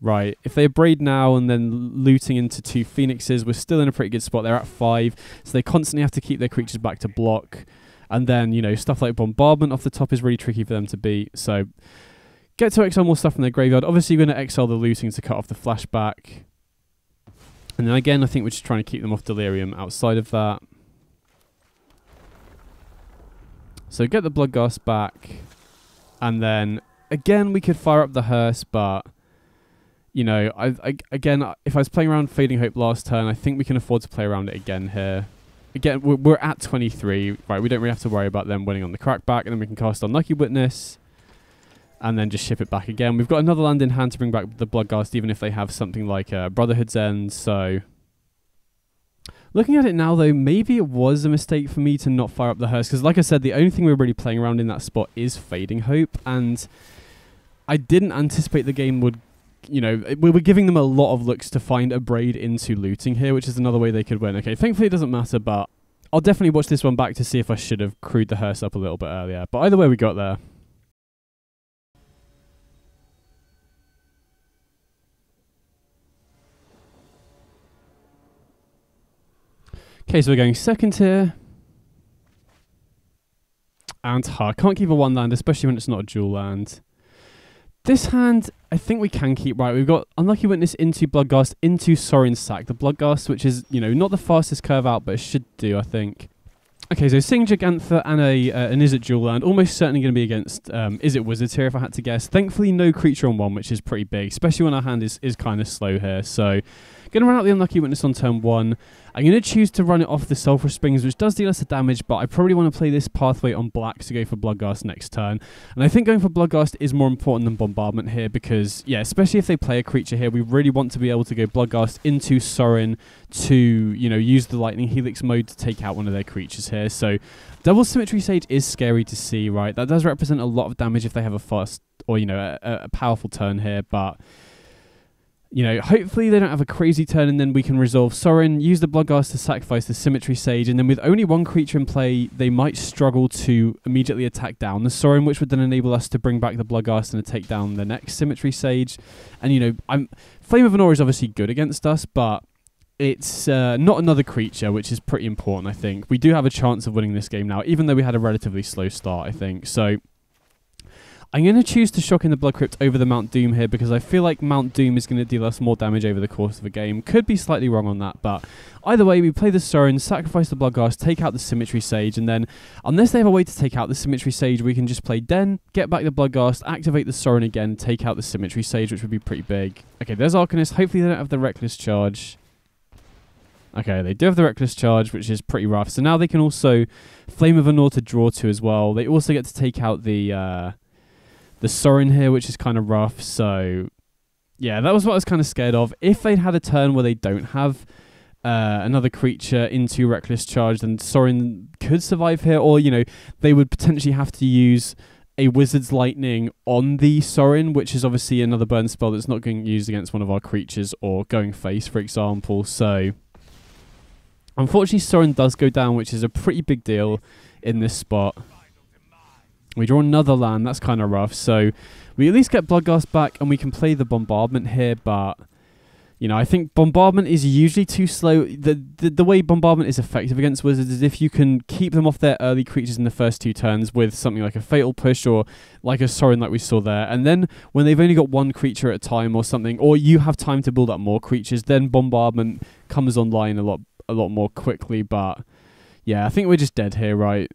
Right, if they abrade now and then looting into two phoenixes, we're still in a pretty good spot. They're at five, so they constantly have to keep their creatures back to block. And then, you know, stuff like bombardment off the top is really tricky for them to beat. So get to exile more stuff from their graveyard. Obviously, you're going to exile the looting to cut off the flashback. And then again, I think we're just trying to keep them off delirium outside of that. So get the blood Bloodghast back, and then again we could fire up the hearse, but you know, I, I again if I was playing around Fading Hope last turn, I think we can afford to play around it again here. Again, we're, we're at 23, right? We don't really have to worry about them winning on the crackback, and then we can cast Unlucky Witness, and then just ship it back again. We've got another land in hand to bring back the Bloodghast, even if they have something like uh, Brotherhood's End. So Looking at it now, though, maybe it was a mistake for me to not fire up the hearse because, like I said, the only thing we're really playing around in that spot is fading hope, and I didn't anticipate the game would. You know, we were giving them a lot of looks to find Abrade into looting here, which is another way they could win. Okay, thankfully it doesn't matter, but I'll definitely watch this one back to see if I should have crewed the hearse up a little bit earlier. But either way, we got there. Okay, so we're going second here. And hard. Can't keep a one land, especially when it's not a dual land. This hand, I think we can keep right. We've got Unlucky Witness into Bloodghast, into Sorin's Sack. The Bloodghast, which is, you know, not the fastest curve out, but it should do, I think. Okay, so Sing Jegantha and a uh, an Izzet dual land, almost certainly going to be against um, Izzet Wizards here if I had to guess. Thankfully, no creature on one, which is pretty big, especially when our hand is, is kind of slow here. So, going to run out the Unlucky Witness on turn one. I'm going to choose to run it off the Sulfurous Springs, which does deal us a damage, but I probably want to play this pathway on black to go for Bloodghast next turn. And I think going for Bloodghast is more important than Bombardment here because, yeah, especially if they play a creature here, we really want to be able to go Bloodghast into Sorin to, you know, use the Lightning Helix mode to take out one of their creatures here. So Double Symmetry Sage is scary to see, right? That does represent a lot of damage if they have a fast or, you know, a, a powerful turn here, but you know, hopefully they don't have a crazy turn and then we can resolve Sorin, use the Bloodghast to sacrifice the Symmetry Sage, and then with only one creature in play, they might struggle to immediately attack down the Sorin, which would then enable us to bring back the Bloodghast and to take down the next Symmetry Sage. And, you know, I'm Flame of Anor is obviously good against us, but it's uh, not another creature, which is pretty important, I think. We do have a chance of winning this game now, even though we had a relatively slow start, I think. So I'm going to choose to shock in the Blood Crypt over the Mount Doom here because I feel like Mount Doom is going to deal us more damage over the course of a game. Could be slightly wrong on that, but either way, we play the Sorin, sacrifice the Bloodghast, take out the Symmetry Sage, and then, unless they have a way to take out the Symmetry Sage, we can just play Den, get back the Bloodghast, activate the Sorin again, take out the Symmetry Sage, which would be pretty big. Okay, there's Arcanist. Hopefully they don't have the Reckless Charge. Okay, they do have the Reckless Charge, which is pretty rough. So now they can also Flame of Anor to draw to as well. They also get to take out the uh, the Sorin here, which is kind of rough. So yeah, that was what I was kind of scared of. If they'd had a turn where they don't have uh, another creature into Reckless Charge, then Sorin could survive here, or you know they would potentially have to use a Wizard's Lightning on the Sorin, which is obviously another burn spell that's not getting used against one of our creatures or going face, for example. So Unfortunately, Sorin does go down, which is a pretty big deal in this spot. We draw another land. That's kind of rough. So we at least get Bloodghast back, and we can play the Bombardment here, but... You know, I think bombardment is usually too slow. The, the the way bombardment is effective against wizards is if you can keep them off their early creatures in the first two turns with something like a fatal push or like a Sorin like we saw there. And then when they've only got one creature at a time or something, or you have time to build up more creatures, then bombardment comes online a lot a lot more quickly. But yeah, I think we're just dead here, right?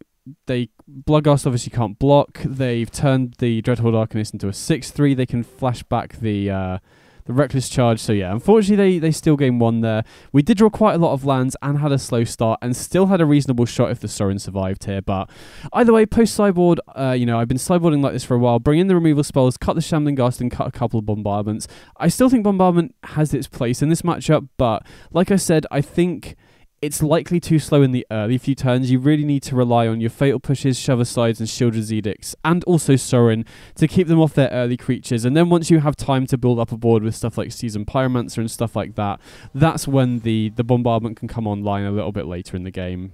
They Bloodghast obviously can't block. They've turned the Dreadhorde Arcanist into a six three. They can flash back the uh, the reckless charge. So yeah, unfortunately they they still gain one there. We did draw quite a lot of lands and had a slow start and still had a reasonable shot if the Sorin survived here. But either way, post sideboard, uh, you know I've been sideboarding like this for a while. Bring in the removal spells, cut the Shambling Ghast, and cut a couple of bombardments. I still think bombardment has its place in this matchup, but like I said, I think it's likely too slow in the early few turns. You really need to rely on your Fatal Pushes, Shove Asides, and Sheoldred's Edicts, and also Sorin to keep them off their early creatures. And then once you have time to build up a board with stuff like Seasoned Pyromancer and stuff like that, that's when the, the bombardment can come online a little bit later in the game.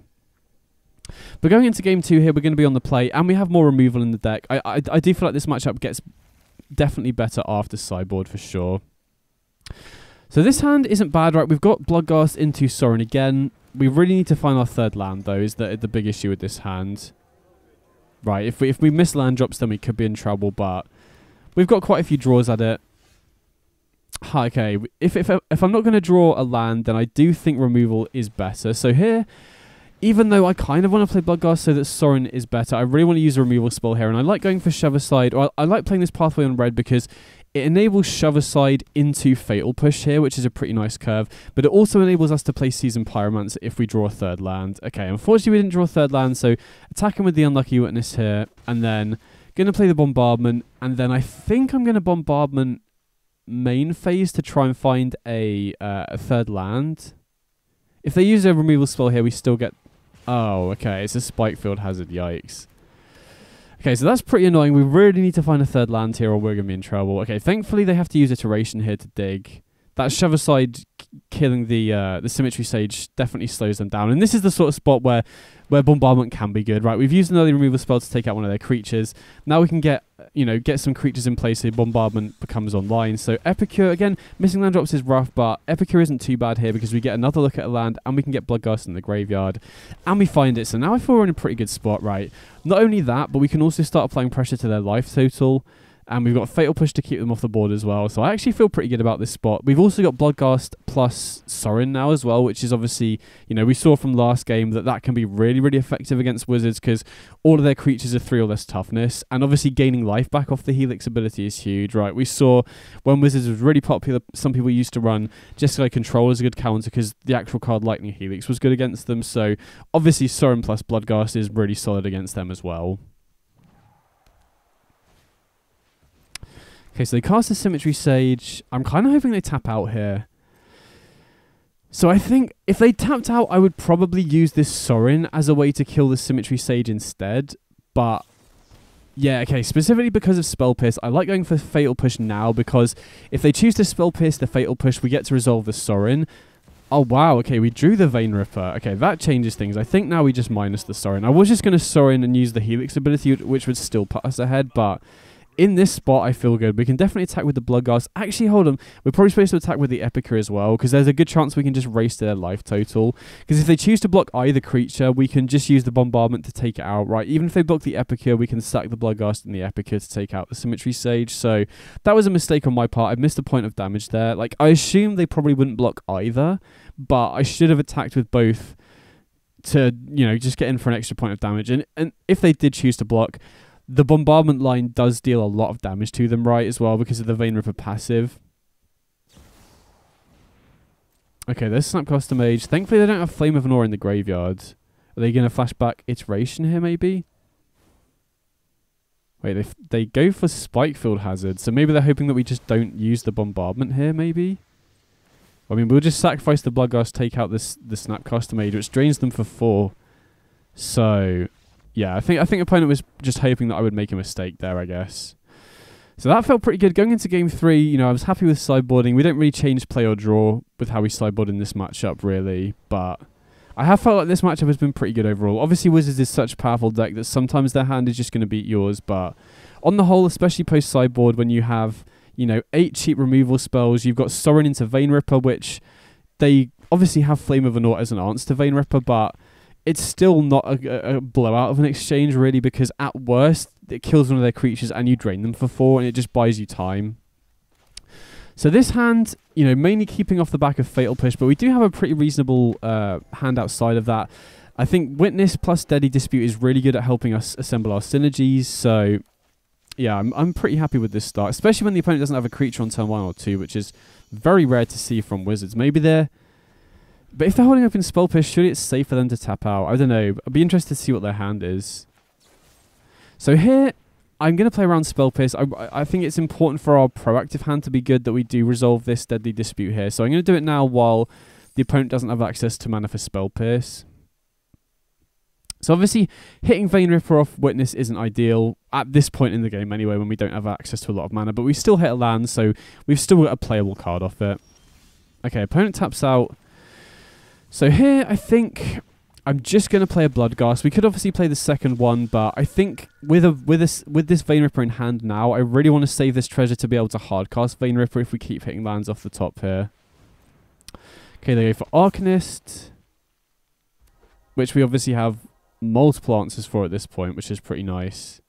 But going into game two here, we're going to be on the play, and we have more removal in the deck. I, I, I do feel like this matchup gets definitely better after sideboard for sure. So this hand isn't bad, right? We've got Bloodghast into Sorin again. We really need to find our third land, though, is the, the big issue with this hand. Right, if we, if we miss land drops, then we could be in trouble, but we've got quite a few draws at it. Okay, if, if, if I'm not going to draw a land, then I do think removal is better. So here, even though I kind of want to play Bloodghast so that Sorin is better, I really want to use a removal spell here, and I like going for Shove Aside, or I, I like playing this pathway on red because it enables Shove Aside into Fatal Push here, which is a pretty nice curve, but it also enables us to play Seasoned Pyromancer if we draw a third land. Okay, unfortunately we didn't draw a third land, so attacking with the Unlucky Witness here, and then going to play the Bombardment, and then I think I'm going to Bombardment main phase to try and find a, uh, a third land. If they use a removal spell here, we still get... Oh, okay, it's a Spikefield Hazard, yikes. Okay, so that's pretty annoying. We really need to find a third land here or we're going to be in trouble. Okay, thankfully they have to use iteration here to dig. That shove aside killing the uh, the symmetry sage definitely slows them down. And this is the sort of spot where where bombardment can be good, right? We've used an early removal spell to take out one of their creatures. Now we can get you know get some creatures in place so bombardment becomes online. So Epicure again, missing land drops is rough, but Epicure isn't too bad here because we get another look at a land and we can get Bloodghast in the graveyard, and we find it. So now I feel we're in a pretty good spot, right? Not only that, but we can also start applying pressure to their life total and we've got Fatal Push to keep them off the board as well. So I actually feel pretty good about this spot. We've also got Bloodghast plus Sorin now as well, which is obviously, you know, we saw from last game that that can be really, really effective against Wizards because all of their creatures are three or less toughness. And obviously gaining life back off the Helix ability is huge, right? We saw when Wizards was really popular, some people used to run Jeskai Control as a good counter because the actual card Lightning Helix was good against them. So obviously Sorin plus Bloodghast is really solid against them as well. Okay, so they cast the Symmetry Sage. I'm kind of hoping they tap out here. So I think if they tapped out, I would probably use this Sorin as a way to kill the Symmetry Sage instead. But yeah, okay, specifically because of Spell Pierce, I like going for Fatal Push now because if they choose to Spell Pierce the Fatal Push, we get to resolve the Sorin. Oh wow, okay, we drew the Vein Ripper. Okay, that changes things. I think now we just minus the Sorin. I was just going to Sorin and use the Helix ability, which would still put us ahead, but in this spot, I feel good. We can definitely attack with the Bloodghast. Actually, hold on. We're probably supposed to attack with the Epicure as well, because there's a good chance we can just race to their life total. Because if they choose to block either creature, we can just use the Bombardment to take it out, right? Even if they block the Epicure, we can stack the Bloodghast and the Epicure to take out the Symmetry Sage. So that was a mistake on my part. I missed a point of damage there. Like, I assume they probably wouldn't block either, but I should have attacked with both to, you know, just get in for an extra point of damage. And, and if they did choose to block, the bombardment line does deal a lot of damage to them, right, as well, because of the Vein Ripper passive. Okay, there's Snapcaster Mage. Thankfully, they don't have Flame of Anor in the graveyard. Are they going to flashback Iteration here, maybe? Wait, they, they go for Spikefield Hazard, so maybe they're hoping that we just don't use the bombardment here, maybe? I mean, we'll just sacrifice the Bloodghast, take out this the Snapcaster Mage, which drains them for four. So, yeah, I think I think opponent was just hoping that I would make a mistake there, I guess. So that felt pretty good. Going into game three, you know, I was happy with sideboarding. We don't really change play or draw with how we sideboard in this matchup, really. But I have felt like this matchup has been pretty good overall. Obviously, Wizards is such a powerful deck that sometimes their hand is just going to beat yours. But on the whole, especially post sideboard, when you have, you know, eight cheap removal spells, you've got Sorin into Vein Ripper, which they obviously have Flame of Anor as an answer to Vein Ripper, but it's still not a, a, blowout of an exchange really because at worst it kills one of their creatures and you drain them for four and it just buys you time. So this hand, you know, mainly keeping off the back of Fatal Push, but we do have a pretty reasonable uh, hand outside of that. I think Witness plus Deadly Dispute is really good at helping us assemble our synergies. So yeah, I'm I'm pretty happy with this start, especially when the opponent doesn't have a creature on turn one or two, which is very rare to see from Wizards. Maybe they're but if they're holding up in Spell Pierce, surely it's safe for them to tap out. I don't know. I'd be interested to see what their hand is. So here, I'm going to play around Spell Pierce. I, I think it's important for our proactive hand to be good that we do resolve this Deadly Dispute here. So I'm going to do it now while the opponent doesn't have access to mana for Spell Pierce. So obviously, hitting Vein Ripper off Witness isn't ideal at this point in the game anyway, when we don't have access to a lot of mana. But we still hit a land, so we've still got a playable card off it. Okay, opponent taps out so here, I think I'm just going to play a Bloodghast. We could obviously play the second one, but I think with a with this with this Vein Ripper in hand now, I really want to save this treasure to be able to hardcast Vein Ripper if we keep hitting lands off the top here. Okay, they go for Arcanist, which we obviously have multiple answers for at this point, which is pretty nice.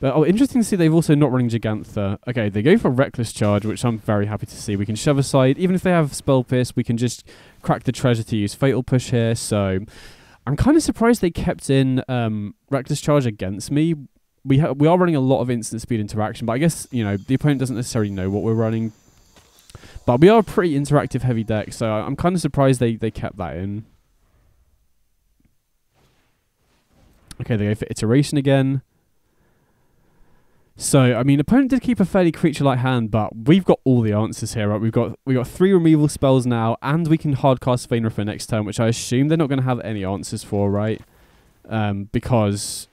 But oh, interesting to see they've also not running Jegantha. Okay, they go for Reckless Charge, which I'm very happy to see. We can shove aside, even if they have Spell Pierce, we can just crack the treasure to use Fatal Push here. So I'm kind of surprised they kept in um, Reckless Charge against me. We ha- we are running a lot of instant speed interaction, but I guess you know the opponent doesn't necessarily know what we're running. But we are a pretty interactive heavy deck, so I'm kind of surprised they, they kept that in. Okay, they go for iteration again. So I mean, opponent did keep a fairly creature-like hand, but we've got all the answers here, right? We've got we got three removal spells now, and we can hardcast Vein for next turn, which I assume they're not going to have any answers for, right? Um, because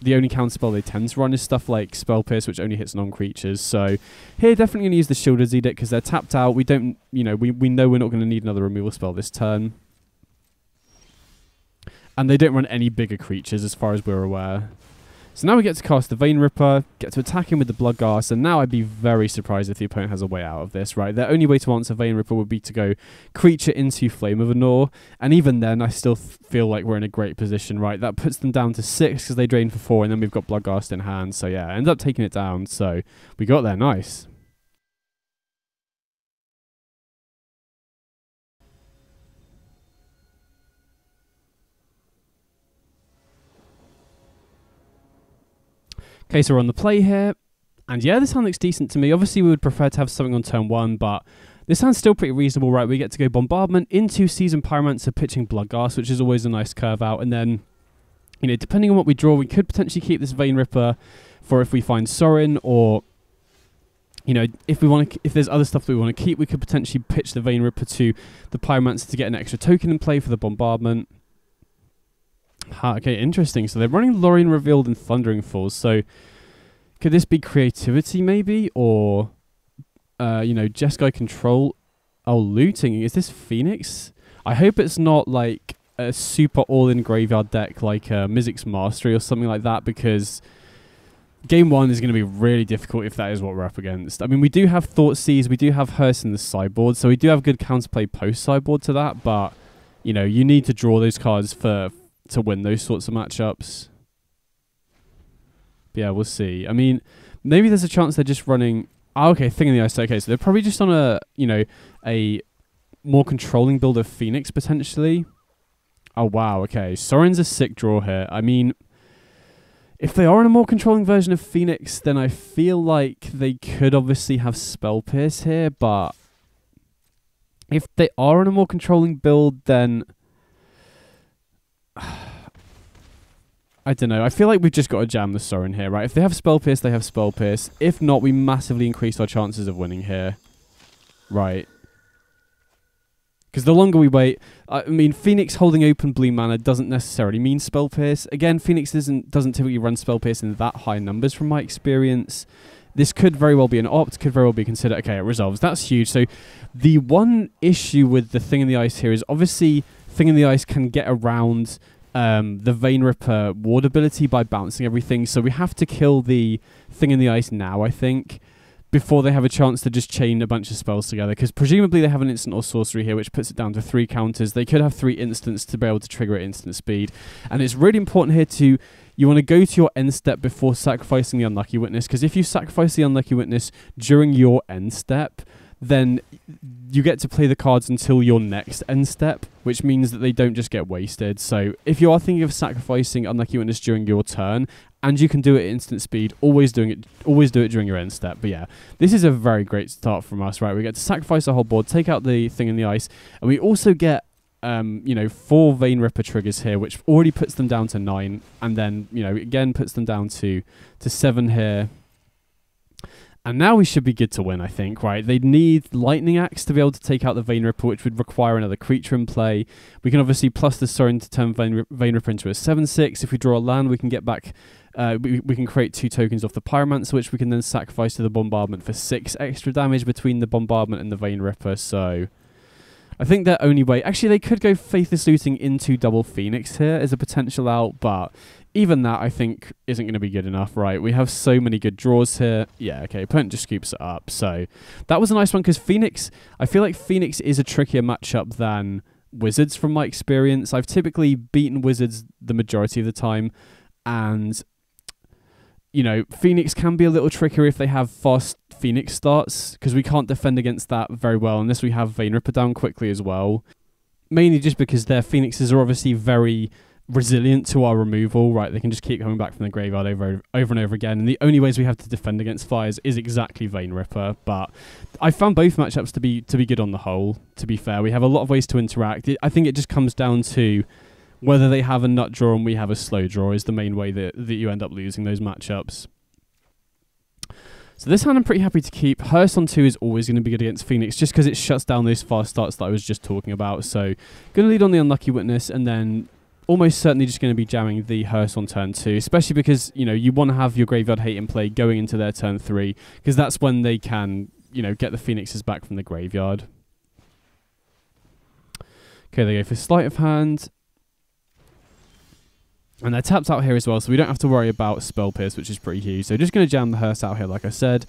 the only counter spell they tend to run is stuff like Spell Pierce, which only hits non-creatures. So here, definitely going to use the Sheoldred's Edict because they're tapped out. We don't, you know, we we know we're not going to need another removal spell this turn. And they don't run any bigger creatures as far as we're aware. So now we get to cast the Vein Ripper, get to attack him with the Bloodghast, and now I'd be very surprised if the opponent has a way out of this, right? Their only way to answer Vein Ripper would be to go creature into Flame of Anor, and even then I still feel like we're in a great position, right? That puts them down to six because they drain for four, and then we've got Bloodghast in hand, so yeah, end up taking it down, so we got there, nice. Okay, so we're on the play here. And yeah, this hand looks decent to me. Obviously, we would prefer to have something on turn one, but this hand's still pretty reasonable, right? We get to go Bombardment into Seasoned Pyromancer pitching Bloodghast, which is always a nice curve out. And then, you know, depending on what we draw, we could potentially keep this Vein Ripper for if we find Sorin or you know, if we want to, if there's other stuff that we want to keep, we could potentially pitch the Vein Ripper to the Pyromancer to get an extra token in play for the bombardment. Okay, interesting. So they're running Lorien Revealed and Thundering Falls. So could this be creativity maybe? Or, uh, you know, Jeskai Control? Oh, looting. Is this Phoenix? I hope it's not like a super all-in graveyard deck like uh, Mizzix Mastery or something like that because game one is going to be really difficult if that is what we're up against. I mean, we do have Thoughtseize, we do have Hearse in the sideboard, so we do have good counterplay post sideboard to that, but, you know, you need to draw those cards for to win those sorts of matchups. But yeah, we'll see. I mean, maybe there's a chance they're just running. Oh, okay, thing in the ice. Okay, so they're probably just on a, you know, a more controlling build of Phoenix potentially. Oh, wow, okay. Sorin's a sick draw here. I mean, if they are in a more controlling version of Phoenix, then I feel like they could obviously have Spell Pierce here, but if they are in a more controlling build, then I don't know. I feel like we've just got to jam the Sorin here, right? If they have Spell Pierce, they have Spell Pierce. If not, we massively increase our chances of winning here. Right. Because the longer we wait, I mean, Phoenix holding open blue mana doesn't necessarily mean Spell Pierce. Again, Phoenix doesn't doesn't typically run Spell Pierce in that high numbers from my experience. This could very well be an opt, could very well be considered. Okay, it resolves. That's huge. So the one issue with the Thing in the Ice here is obviously Thing in the Ice can get around um, the Vein Ripper ward ability by bouncing everything. So we have to kill the Thing in the Ice now, I think before they have a chance to just chain a bunch of spells together. Because presumably they have an instant or sorcery here, which puts it down to three counters. They could have three instants to be able to trigger at instant speed. And it's really important here to you want to go to your end step before sacrificing the unlucky witness. Because if you sacrifice the unlucky witness during your end step, then you get to play the cards until your next end step, which means that they don't just get wasted. So if you are thinking of sacrificing Unlucky Witness during your turn, and you can do it at instant speed, always doing it always do it during your end step. But yeah, this is a very great start from us, right? We get to sacrifice our whole board, take out the thing in the ice, and we also get um, you know, four Vein Ripper triggers here, which already puts them down to nine, and then, you know, again puts them down to to seven here. And now we should be good to win, I think, right? They'd need Lightning Axe to be able to take out the Vein Ripper, which would require another creature in play. We can obviously plus the Sorin to turn Vein, Vein Ripper into a 7-6. If we draw a land, we can get back... Uh, we, we can create two tokens off the Pyromancer, which we can then sacrifice to the Bombardment for 6 extra damage between the Bombardment and the Vein Ripper, so... I think their only way... Actually, they could go Faithless Looting into Double Phoenix here as a potential out, but even that I think isn't going to be good enough, right? We have so many good draws here. Yeah, okay, opponent just scoops it up. So that was a nice one because Phoenix, I feel like Phoenix is a trickier matchup than Wizards from my experience. I've typically beaten Wizards the majority of the time, and you know, Phoenix can be a little trickier if they have fast Phoenix starts because we can't defend against that very well unless we have Vein Ripper down quickly as well. Mainly just because their Phoenixes are obviously very resilient to our removal, right? They can just keep coming back from the graveyard over over and over again. And the only ways we have to defend against fires is exactly Vein Ripper. But I found both matchups to be to be good on the whole. To be fair, we have a lot of ways to interact. I think it just comes down to whether they have a nut draw and we have a slow draw is the main way that that you end up losing those matchups. So this hand I'm pretty happy to keep. Hearse on 2 is always going to be good against Phoenix just because it shuts down those fast starts that I was just talking about. So going to lead on the Unlucky Witness and then almost certainly just going to be jamming the hearse on turn two, especially because you know you want to have your graveyard hate in play going into their turn three, because that's when they can you know get the phoenixes back from the graveyard. Okay, they go for sleight of hand. And they're tapped out here as well, so we don't have to worry about Spell Pierce, which is pretty huge. So just going to jam the Hearse out here, like I said.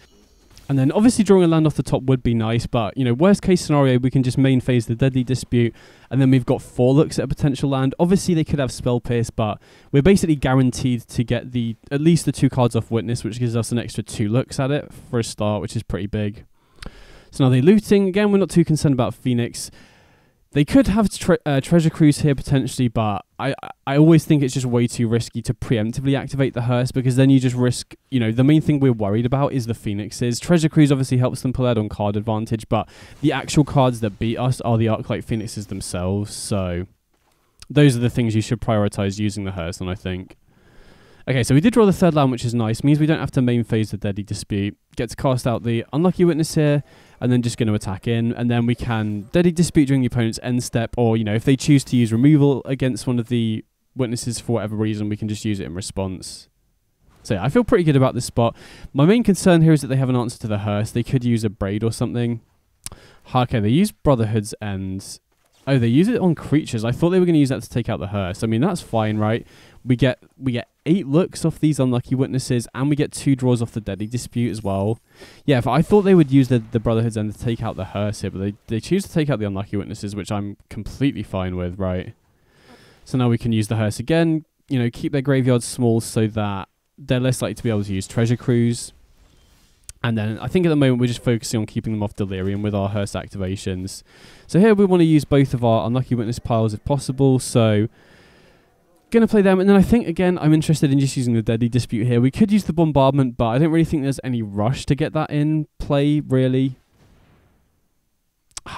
And then obviously drawing a land off the top would be nice, but you know, worst case scenario, we can just main phase the Deadly Dispute, and then we've got four looks at a potential land. Obviously, they could have Spell Pierce, but we're basically guaranteed to get the at least the two cards off Witness, which gives us an extra two looks at it for a start, which is pretty big. So now they're looting. Again, we're not too concerned about Phoenix. They could have tre- uh, Treasure Cruise here potentially, but I I always think it's just way too risky to preemptively activate the hearse because then you just risk. You know, the main thing we're worried about is the Phoenixes. Treasure Cruise obviously helps them pull out on card advantage, but the actual cards that beat us are the Arclight Phoenixes themselves. So those are the things you should prioritize using the hearse on. I think. Okay, so we did draw the third land, which is nice. Means we don't have to main phase the Deadly Dispute. Get to cast out the Unlucky Witness here and then just going to attack in. And then we can Deadly Dispute during the opponent's end step, or, you know, if they choose to use removal against one of the witnesses for whatever reason, we can just use it in response. So yeah, I feel pretty good about this spot. My main concern here is that they have an answer to the hearse. They could use Abrade or something. Okay, oh, they use Brotherhood's End. Oh, they use it on creatures. I thought they were going to use that to take out the hearse. I mean, that's fine, right? We get we get eight looks off these unlucky witnesses, and we get two draws off the Deadly Dispute as well. Yeah, I thought they would use the, the Brotherhood's End to take out the hearse here, but they, they choose to take out the unlucky witnesses, which I'm completely fine with, right? So now we can use the hearse again, you know, keep their graveyards small so that they're less likely to be able to use treasure cruise. And then I think at the moment we're just focusing on keeping them off delirium with our hearse activations. So here we want to use both of our unlucky witness piles if possible. So gonna play them, and then I think again I'm interested in just using the deadly dispute here. We could use the bombardment, but I don't really think there's any rush to get that in play really.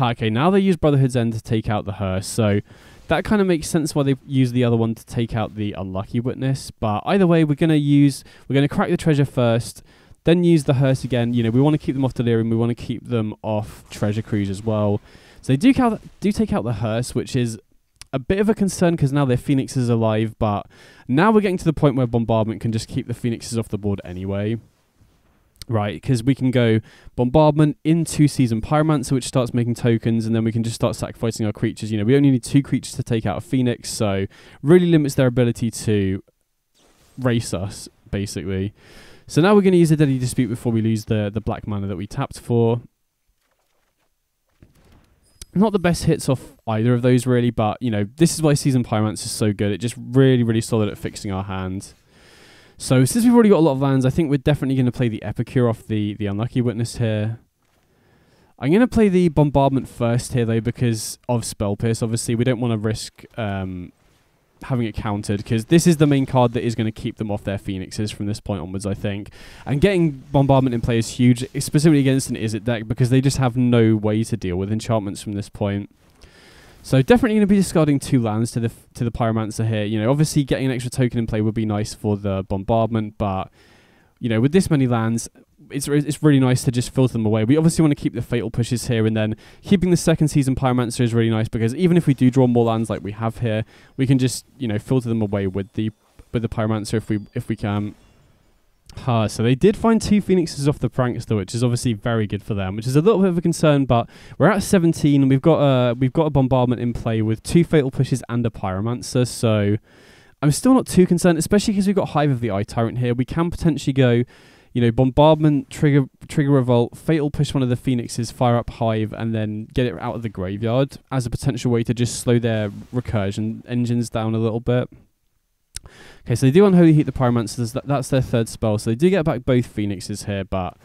okay, now they use Brotherhood's End to take out the hearse, so that kind of makes sense why they use the other one to take out the unlucky witness. But either way, we're gonna use we're gonna crack the treasure first, then use the hearse again. You know, we want to keep them off delirium. We want to keep them off treasure cruise as well. So they do do take out the hearse, which is a bit of a concern because now their Phoenix is alive, but now we're getting to the point where Bombardment can just keep the Phoenixes off the board anyway. Right, because we can go Bombardment into Seasoned Pyromancer, which starts making tokens, and then we can just start sacrificing our creatures. You know, we only need two creatures to take out a Phoenix, so really limits their ability to race us, basically. So now we're going to use the Deadly Dispute before we lose the, the black mana that we tapped for not the best hits off either of those really, but you know, this is why Seasoned Pyromancer is so good. It just really, really solid at fixing our hand. So since we've already got a lot of lands, I think we're definitely going to play the Epicure off the, the Unlucky Witness here. I'm going to play the Bombardment first here though because of Spell Pierce. Obviously, we don't want to risk um, having it countered because this is the main card that is going to keep them off their phoenixes from this point onwards, I think. And getting bombardment in play is huge, specifically against an Izzet deck because they just have no way to deal with enchantments from this point. So definitely going to be discarding two lands to the to the Pyromancer here. You know, obviously getting an extra token in play would be nice for the bombardment, but you know, with this many lands, it's it's really nice to just filter them away. We obviously want to keep the fatal pushes here, and then keeping the second seasoned Pyromancer is really nice because even if we do draw more lands like we have here, we can just you know filter them away with the with the Pyromancer if we if we can. Uh, so they did find two Phoenixes off the Prankster, which is obviously very good for them, which is a little bit of a concern. But we're at 17, and we've got a we've got a bombardment in play with two fatal pushes and a Pyromancer. So I'm still not too concerned, especially because we've got Hive of the Eye Tyrant here. We can potentially go you know, bombardment, trigger trigger revolt, fatal push one of the phoenixes, fire up hive, and then get it out of the graveyard as a potential way to just slow their recursion engines down a little bit. Okay, so they do unholy heat the pyromancers. That, that's their third spell, so they do get back both phoenixes here, but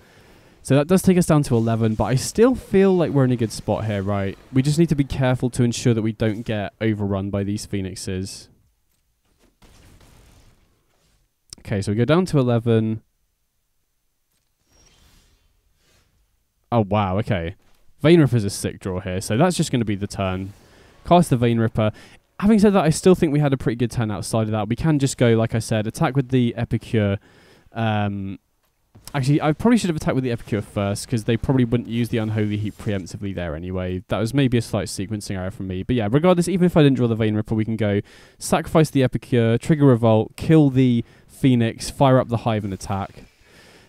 so that does take us down to 11, but I still feel like we're in a good spot here, right? We just need to be careful to ensure that we don't get overrun by these phoenixes. Okay, so we go down to 11. Oh, wow, okay. Vein Ripper's a sick draw here, so that's just going to be the turn. Cast the Vein Ripper. Having said that, I still think we had a pretty good turn outside of that. We can just go, like I said, attack with the Epicure. Um, actually, I probably should have attacked with the Epicure first, because they probably wouldn't use the Unholy Heat preemptively there anyway. That was maybe a slight sequencing error from me. But yeah, regardless, even if I didn't draw the Vein Ripper, we can go sacrifice the Epicure, trigger Revolt, kill the Phoenix, fire up the Hive and attack.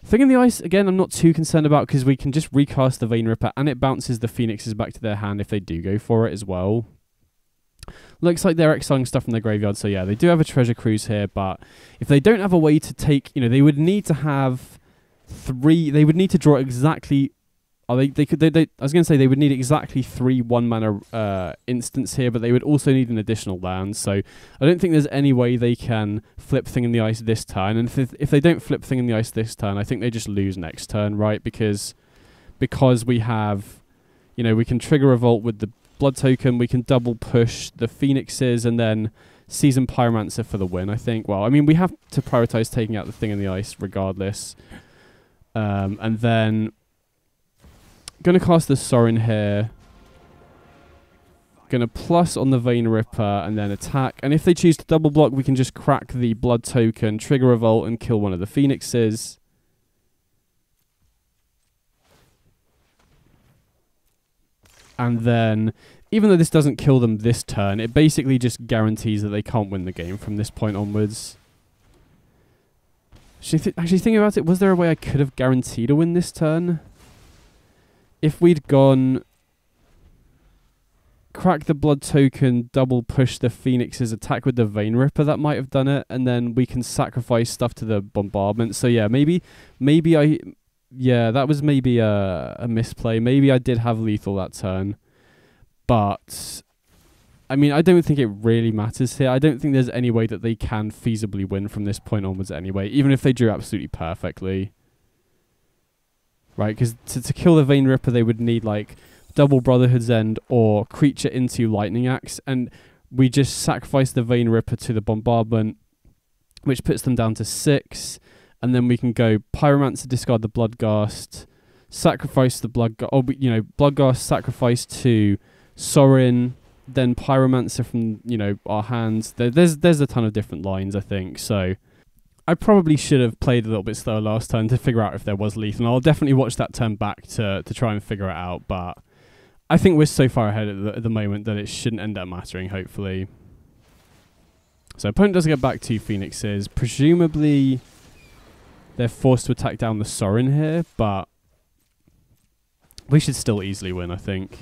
Thing in the ice, again, I'm not too concerned about because we can just recast the Vein Ripper and it bounces the Phoenixes back to their hand if they do go for it as well. Looks like they're exiling stuff from their graveyard, so yeah, they do have a treasure cruise here, but if they don't have a way to take, you know, they would need to have three, they would need to draw exactly They they could they, they I was going to say they would need exactly three one mana uh, here, but they would also need an additional land. So I don't think there's any way they can flip thing in the ice this turn. And if if they don't flip thing in the ice this turn, I think they just lose next turn, right? Because because we have, you know, we can trigger revolt with the blood token, we can double push the phoenixes, and then seasoned pyromancer for the win. I think. Well, I mean, we have to prioritize taking out the thing in the ice regardless. Um, and then Gonna cast the Sorin here. Gonna plus on the Vein Ripper and then attack. And if they choose to double block, we can just crack the Blood Token, trigger Revolt, and kill one of the Phoenixes. And then, even though this doesn't kill them this turn, it basically just guarantees that they can't win the game from this point onwards. Actually, th actually thinking about it, was there a way I could have guaranteed a win this turn? If we'd gone crack the blood token, double push the Phoenix's attack with the Vein Ripper. That might have done it, and then we can sacrifice stuff to the bombardment. So yeah, maybe maybe I yeah that was maybe a a misplay. Maybe I did have lethal that turn, but I mean I don't think it really matters here. I don't think there's any way that they can feasibly win from this point onwards anyway. Even if they drew absolutely perfectly. Right, because to, to kill the Vein Ripper, they would need like double Brotherhood's End or creature into Lightning Axe, and we just sacrifice the Vein Ripper to the bombardment, which puts them down to six, and then we can go Pyromancer, discard the Bloodghast, sacrifice the Blood, oh, you know, Bloodghast, sacrifice to Sorin, then Pyromancer from you know our hands. There, there's there's a ton of different lines, I think. So I probably should have played a little bit slower last turn to figure out if there was lethal. And I'll definitely watch that turn back to to try and figure it out. But I think we're so far ahead at the, at the moment that it shouldn't end up mattering, hopefully. So opponent does get back two Phoenixes. Presumably they're forced to attack down the Sorin here, but we should still easily win, I think.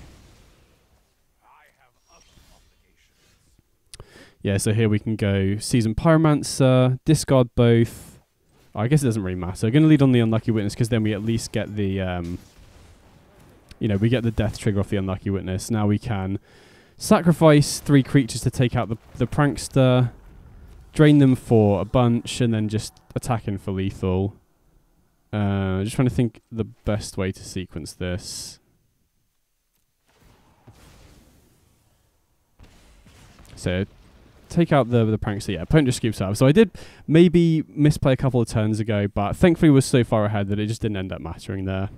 Yeah, so here we can go Seasoned Pyromancer, discard both. Oh, I guess it doesn't really matter. I'm going to lead on the Unlucky Witness because then we at least get the... Um, you know, we get the death trigger off the unlucky witness. Now we can sacrifice three creatures to take out the, the prankster, drain them for a bunch, and then just attack attacking for lethal. Uh, just trying to think the best way to sequence this. So take out the the prankster. Yeah, opponent just scoops out. So I did maybe misplay a couple of turns ago, but thankfully was so far ahead that it just didn't end up mattering there.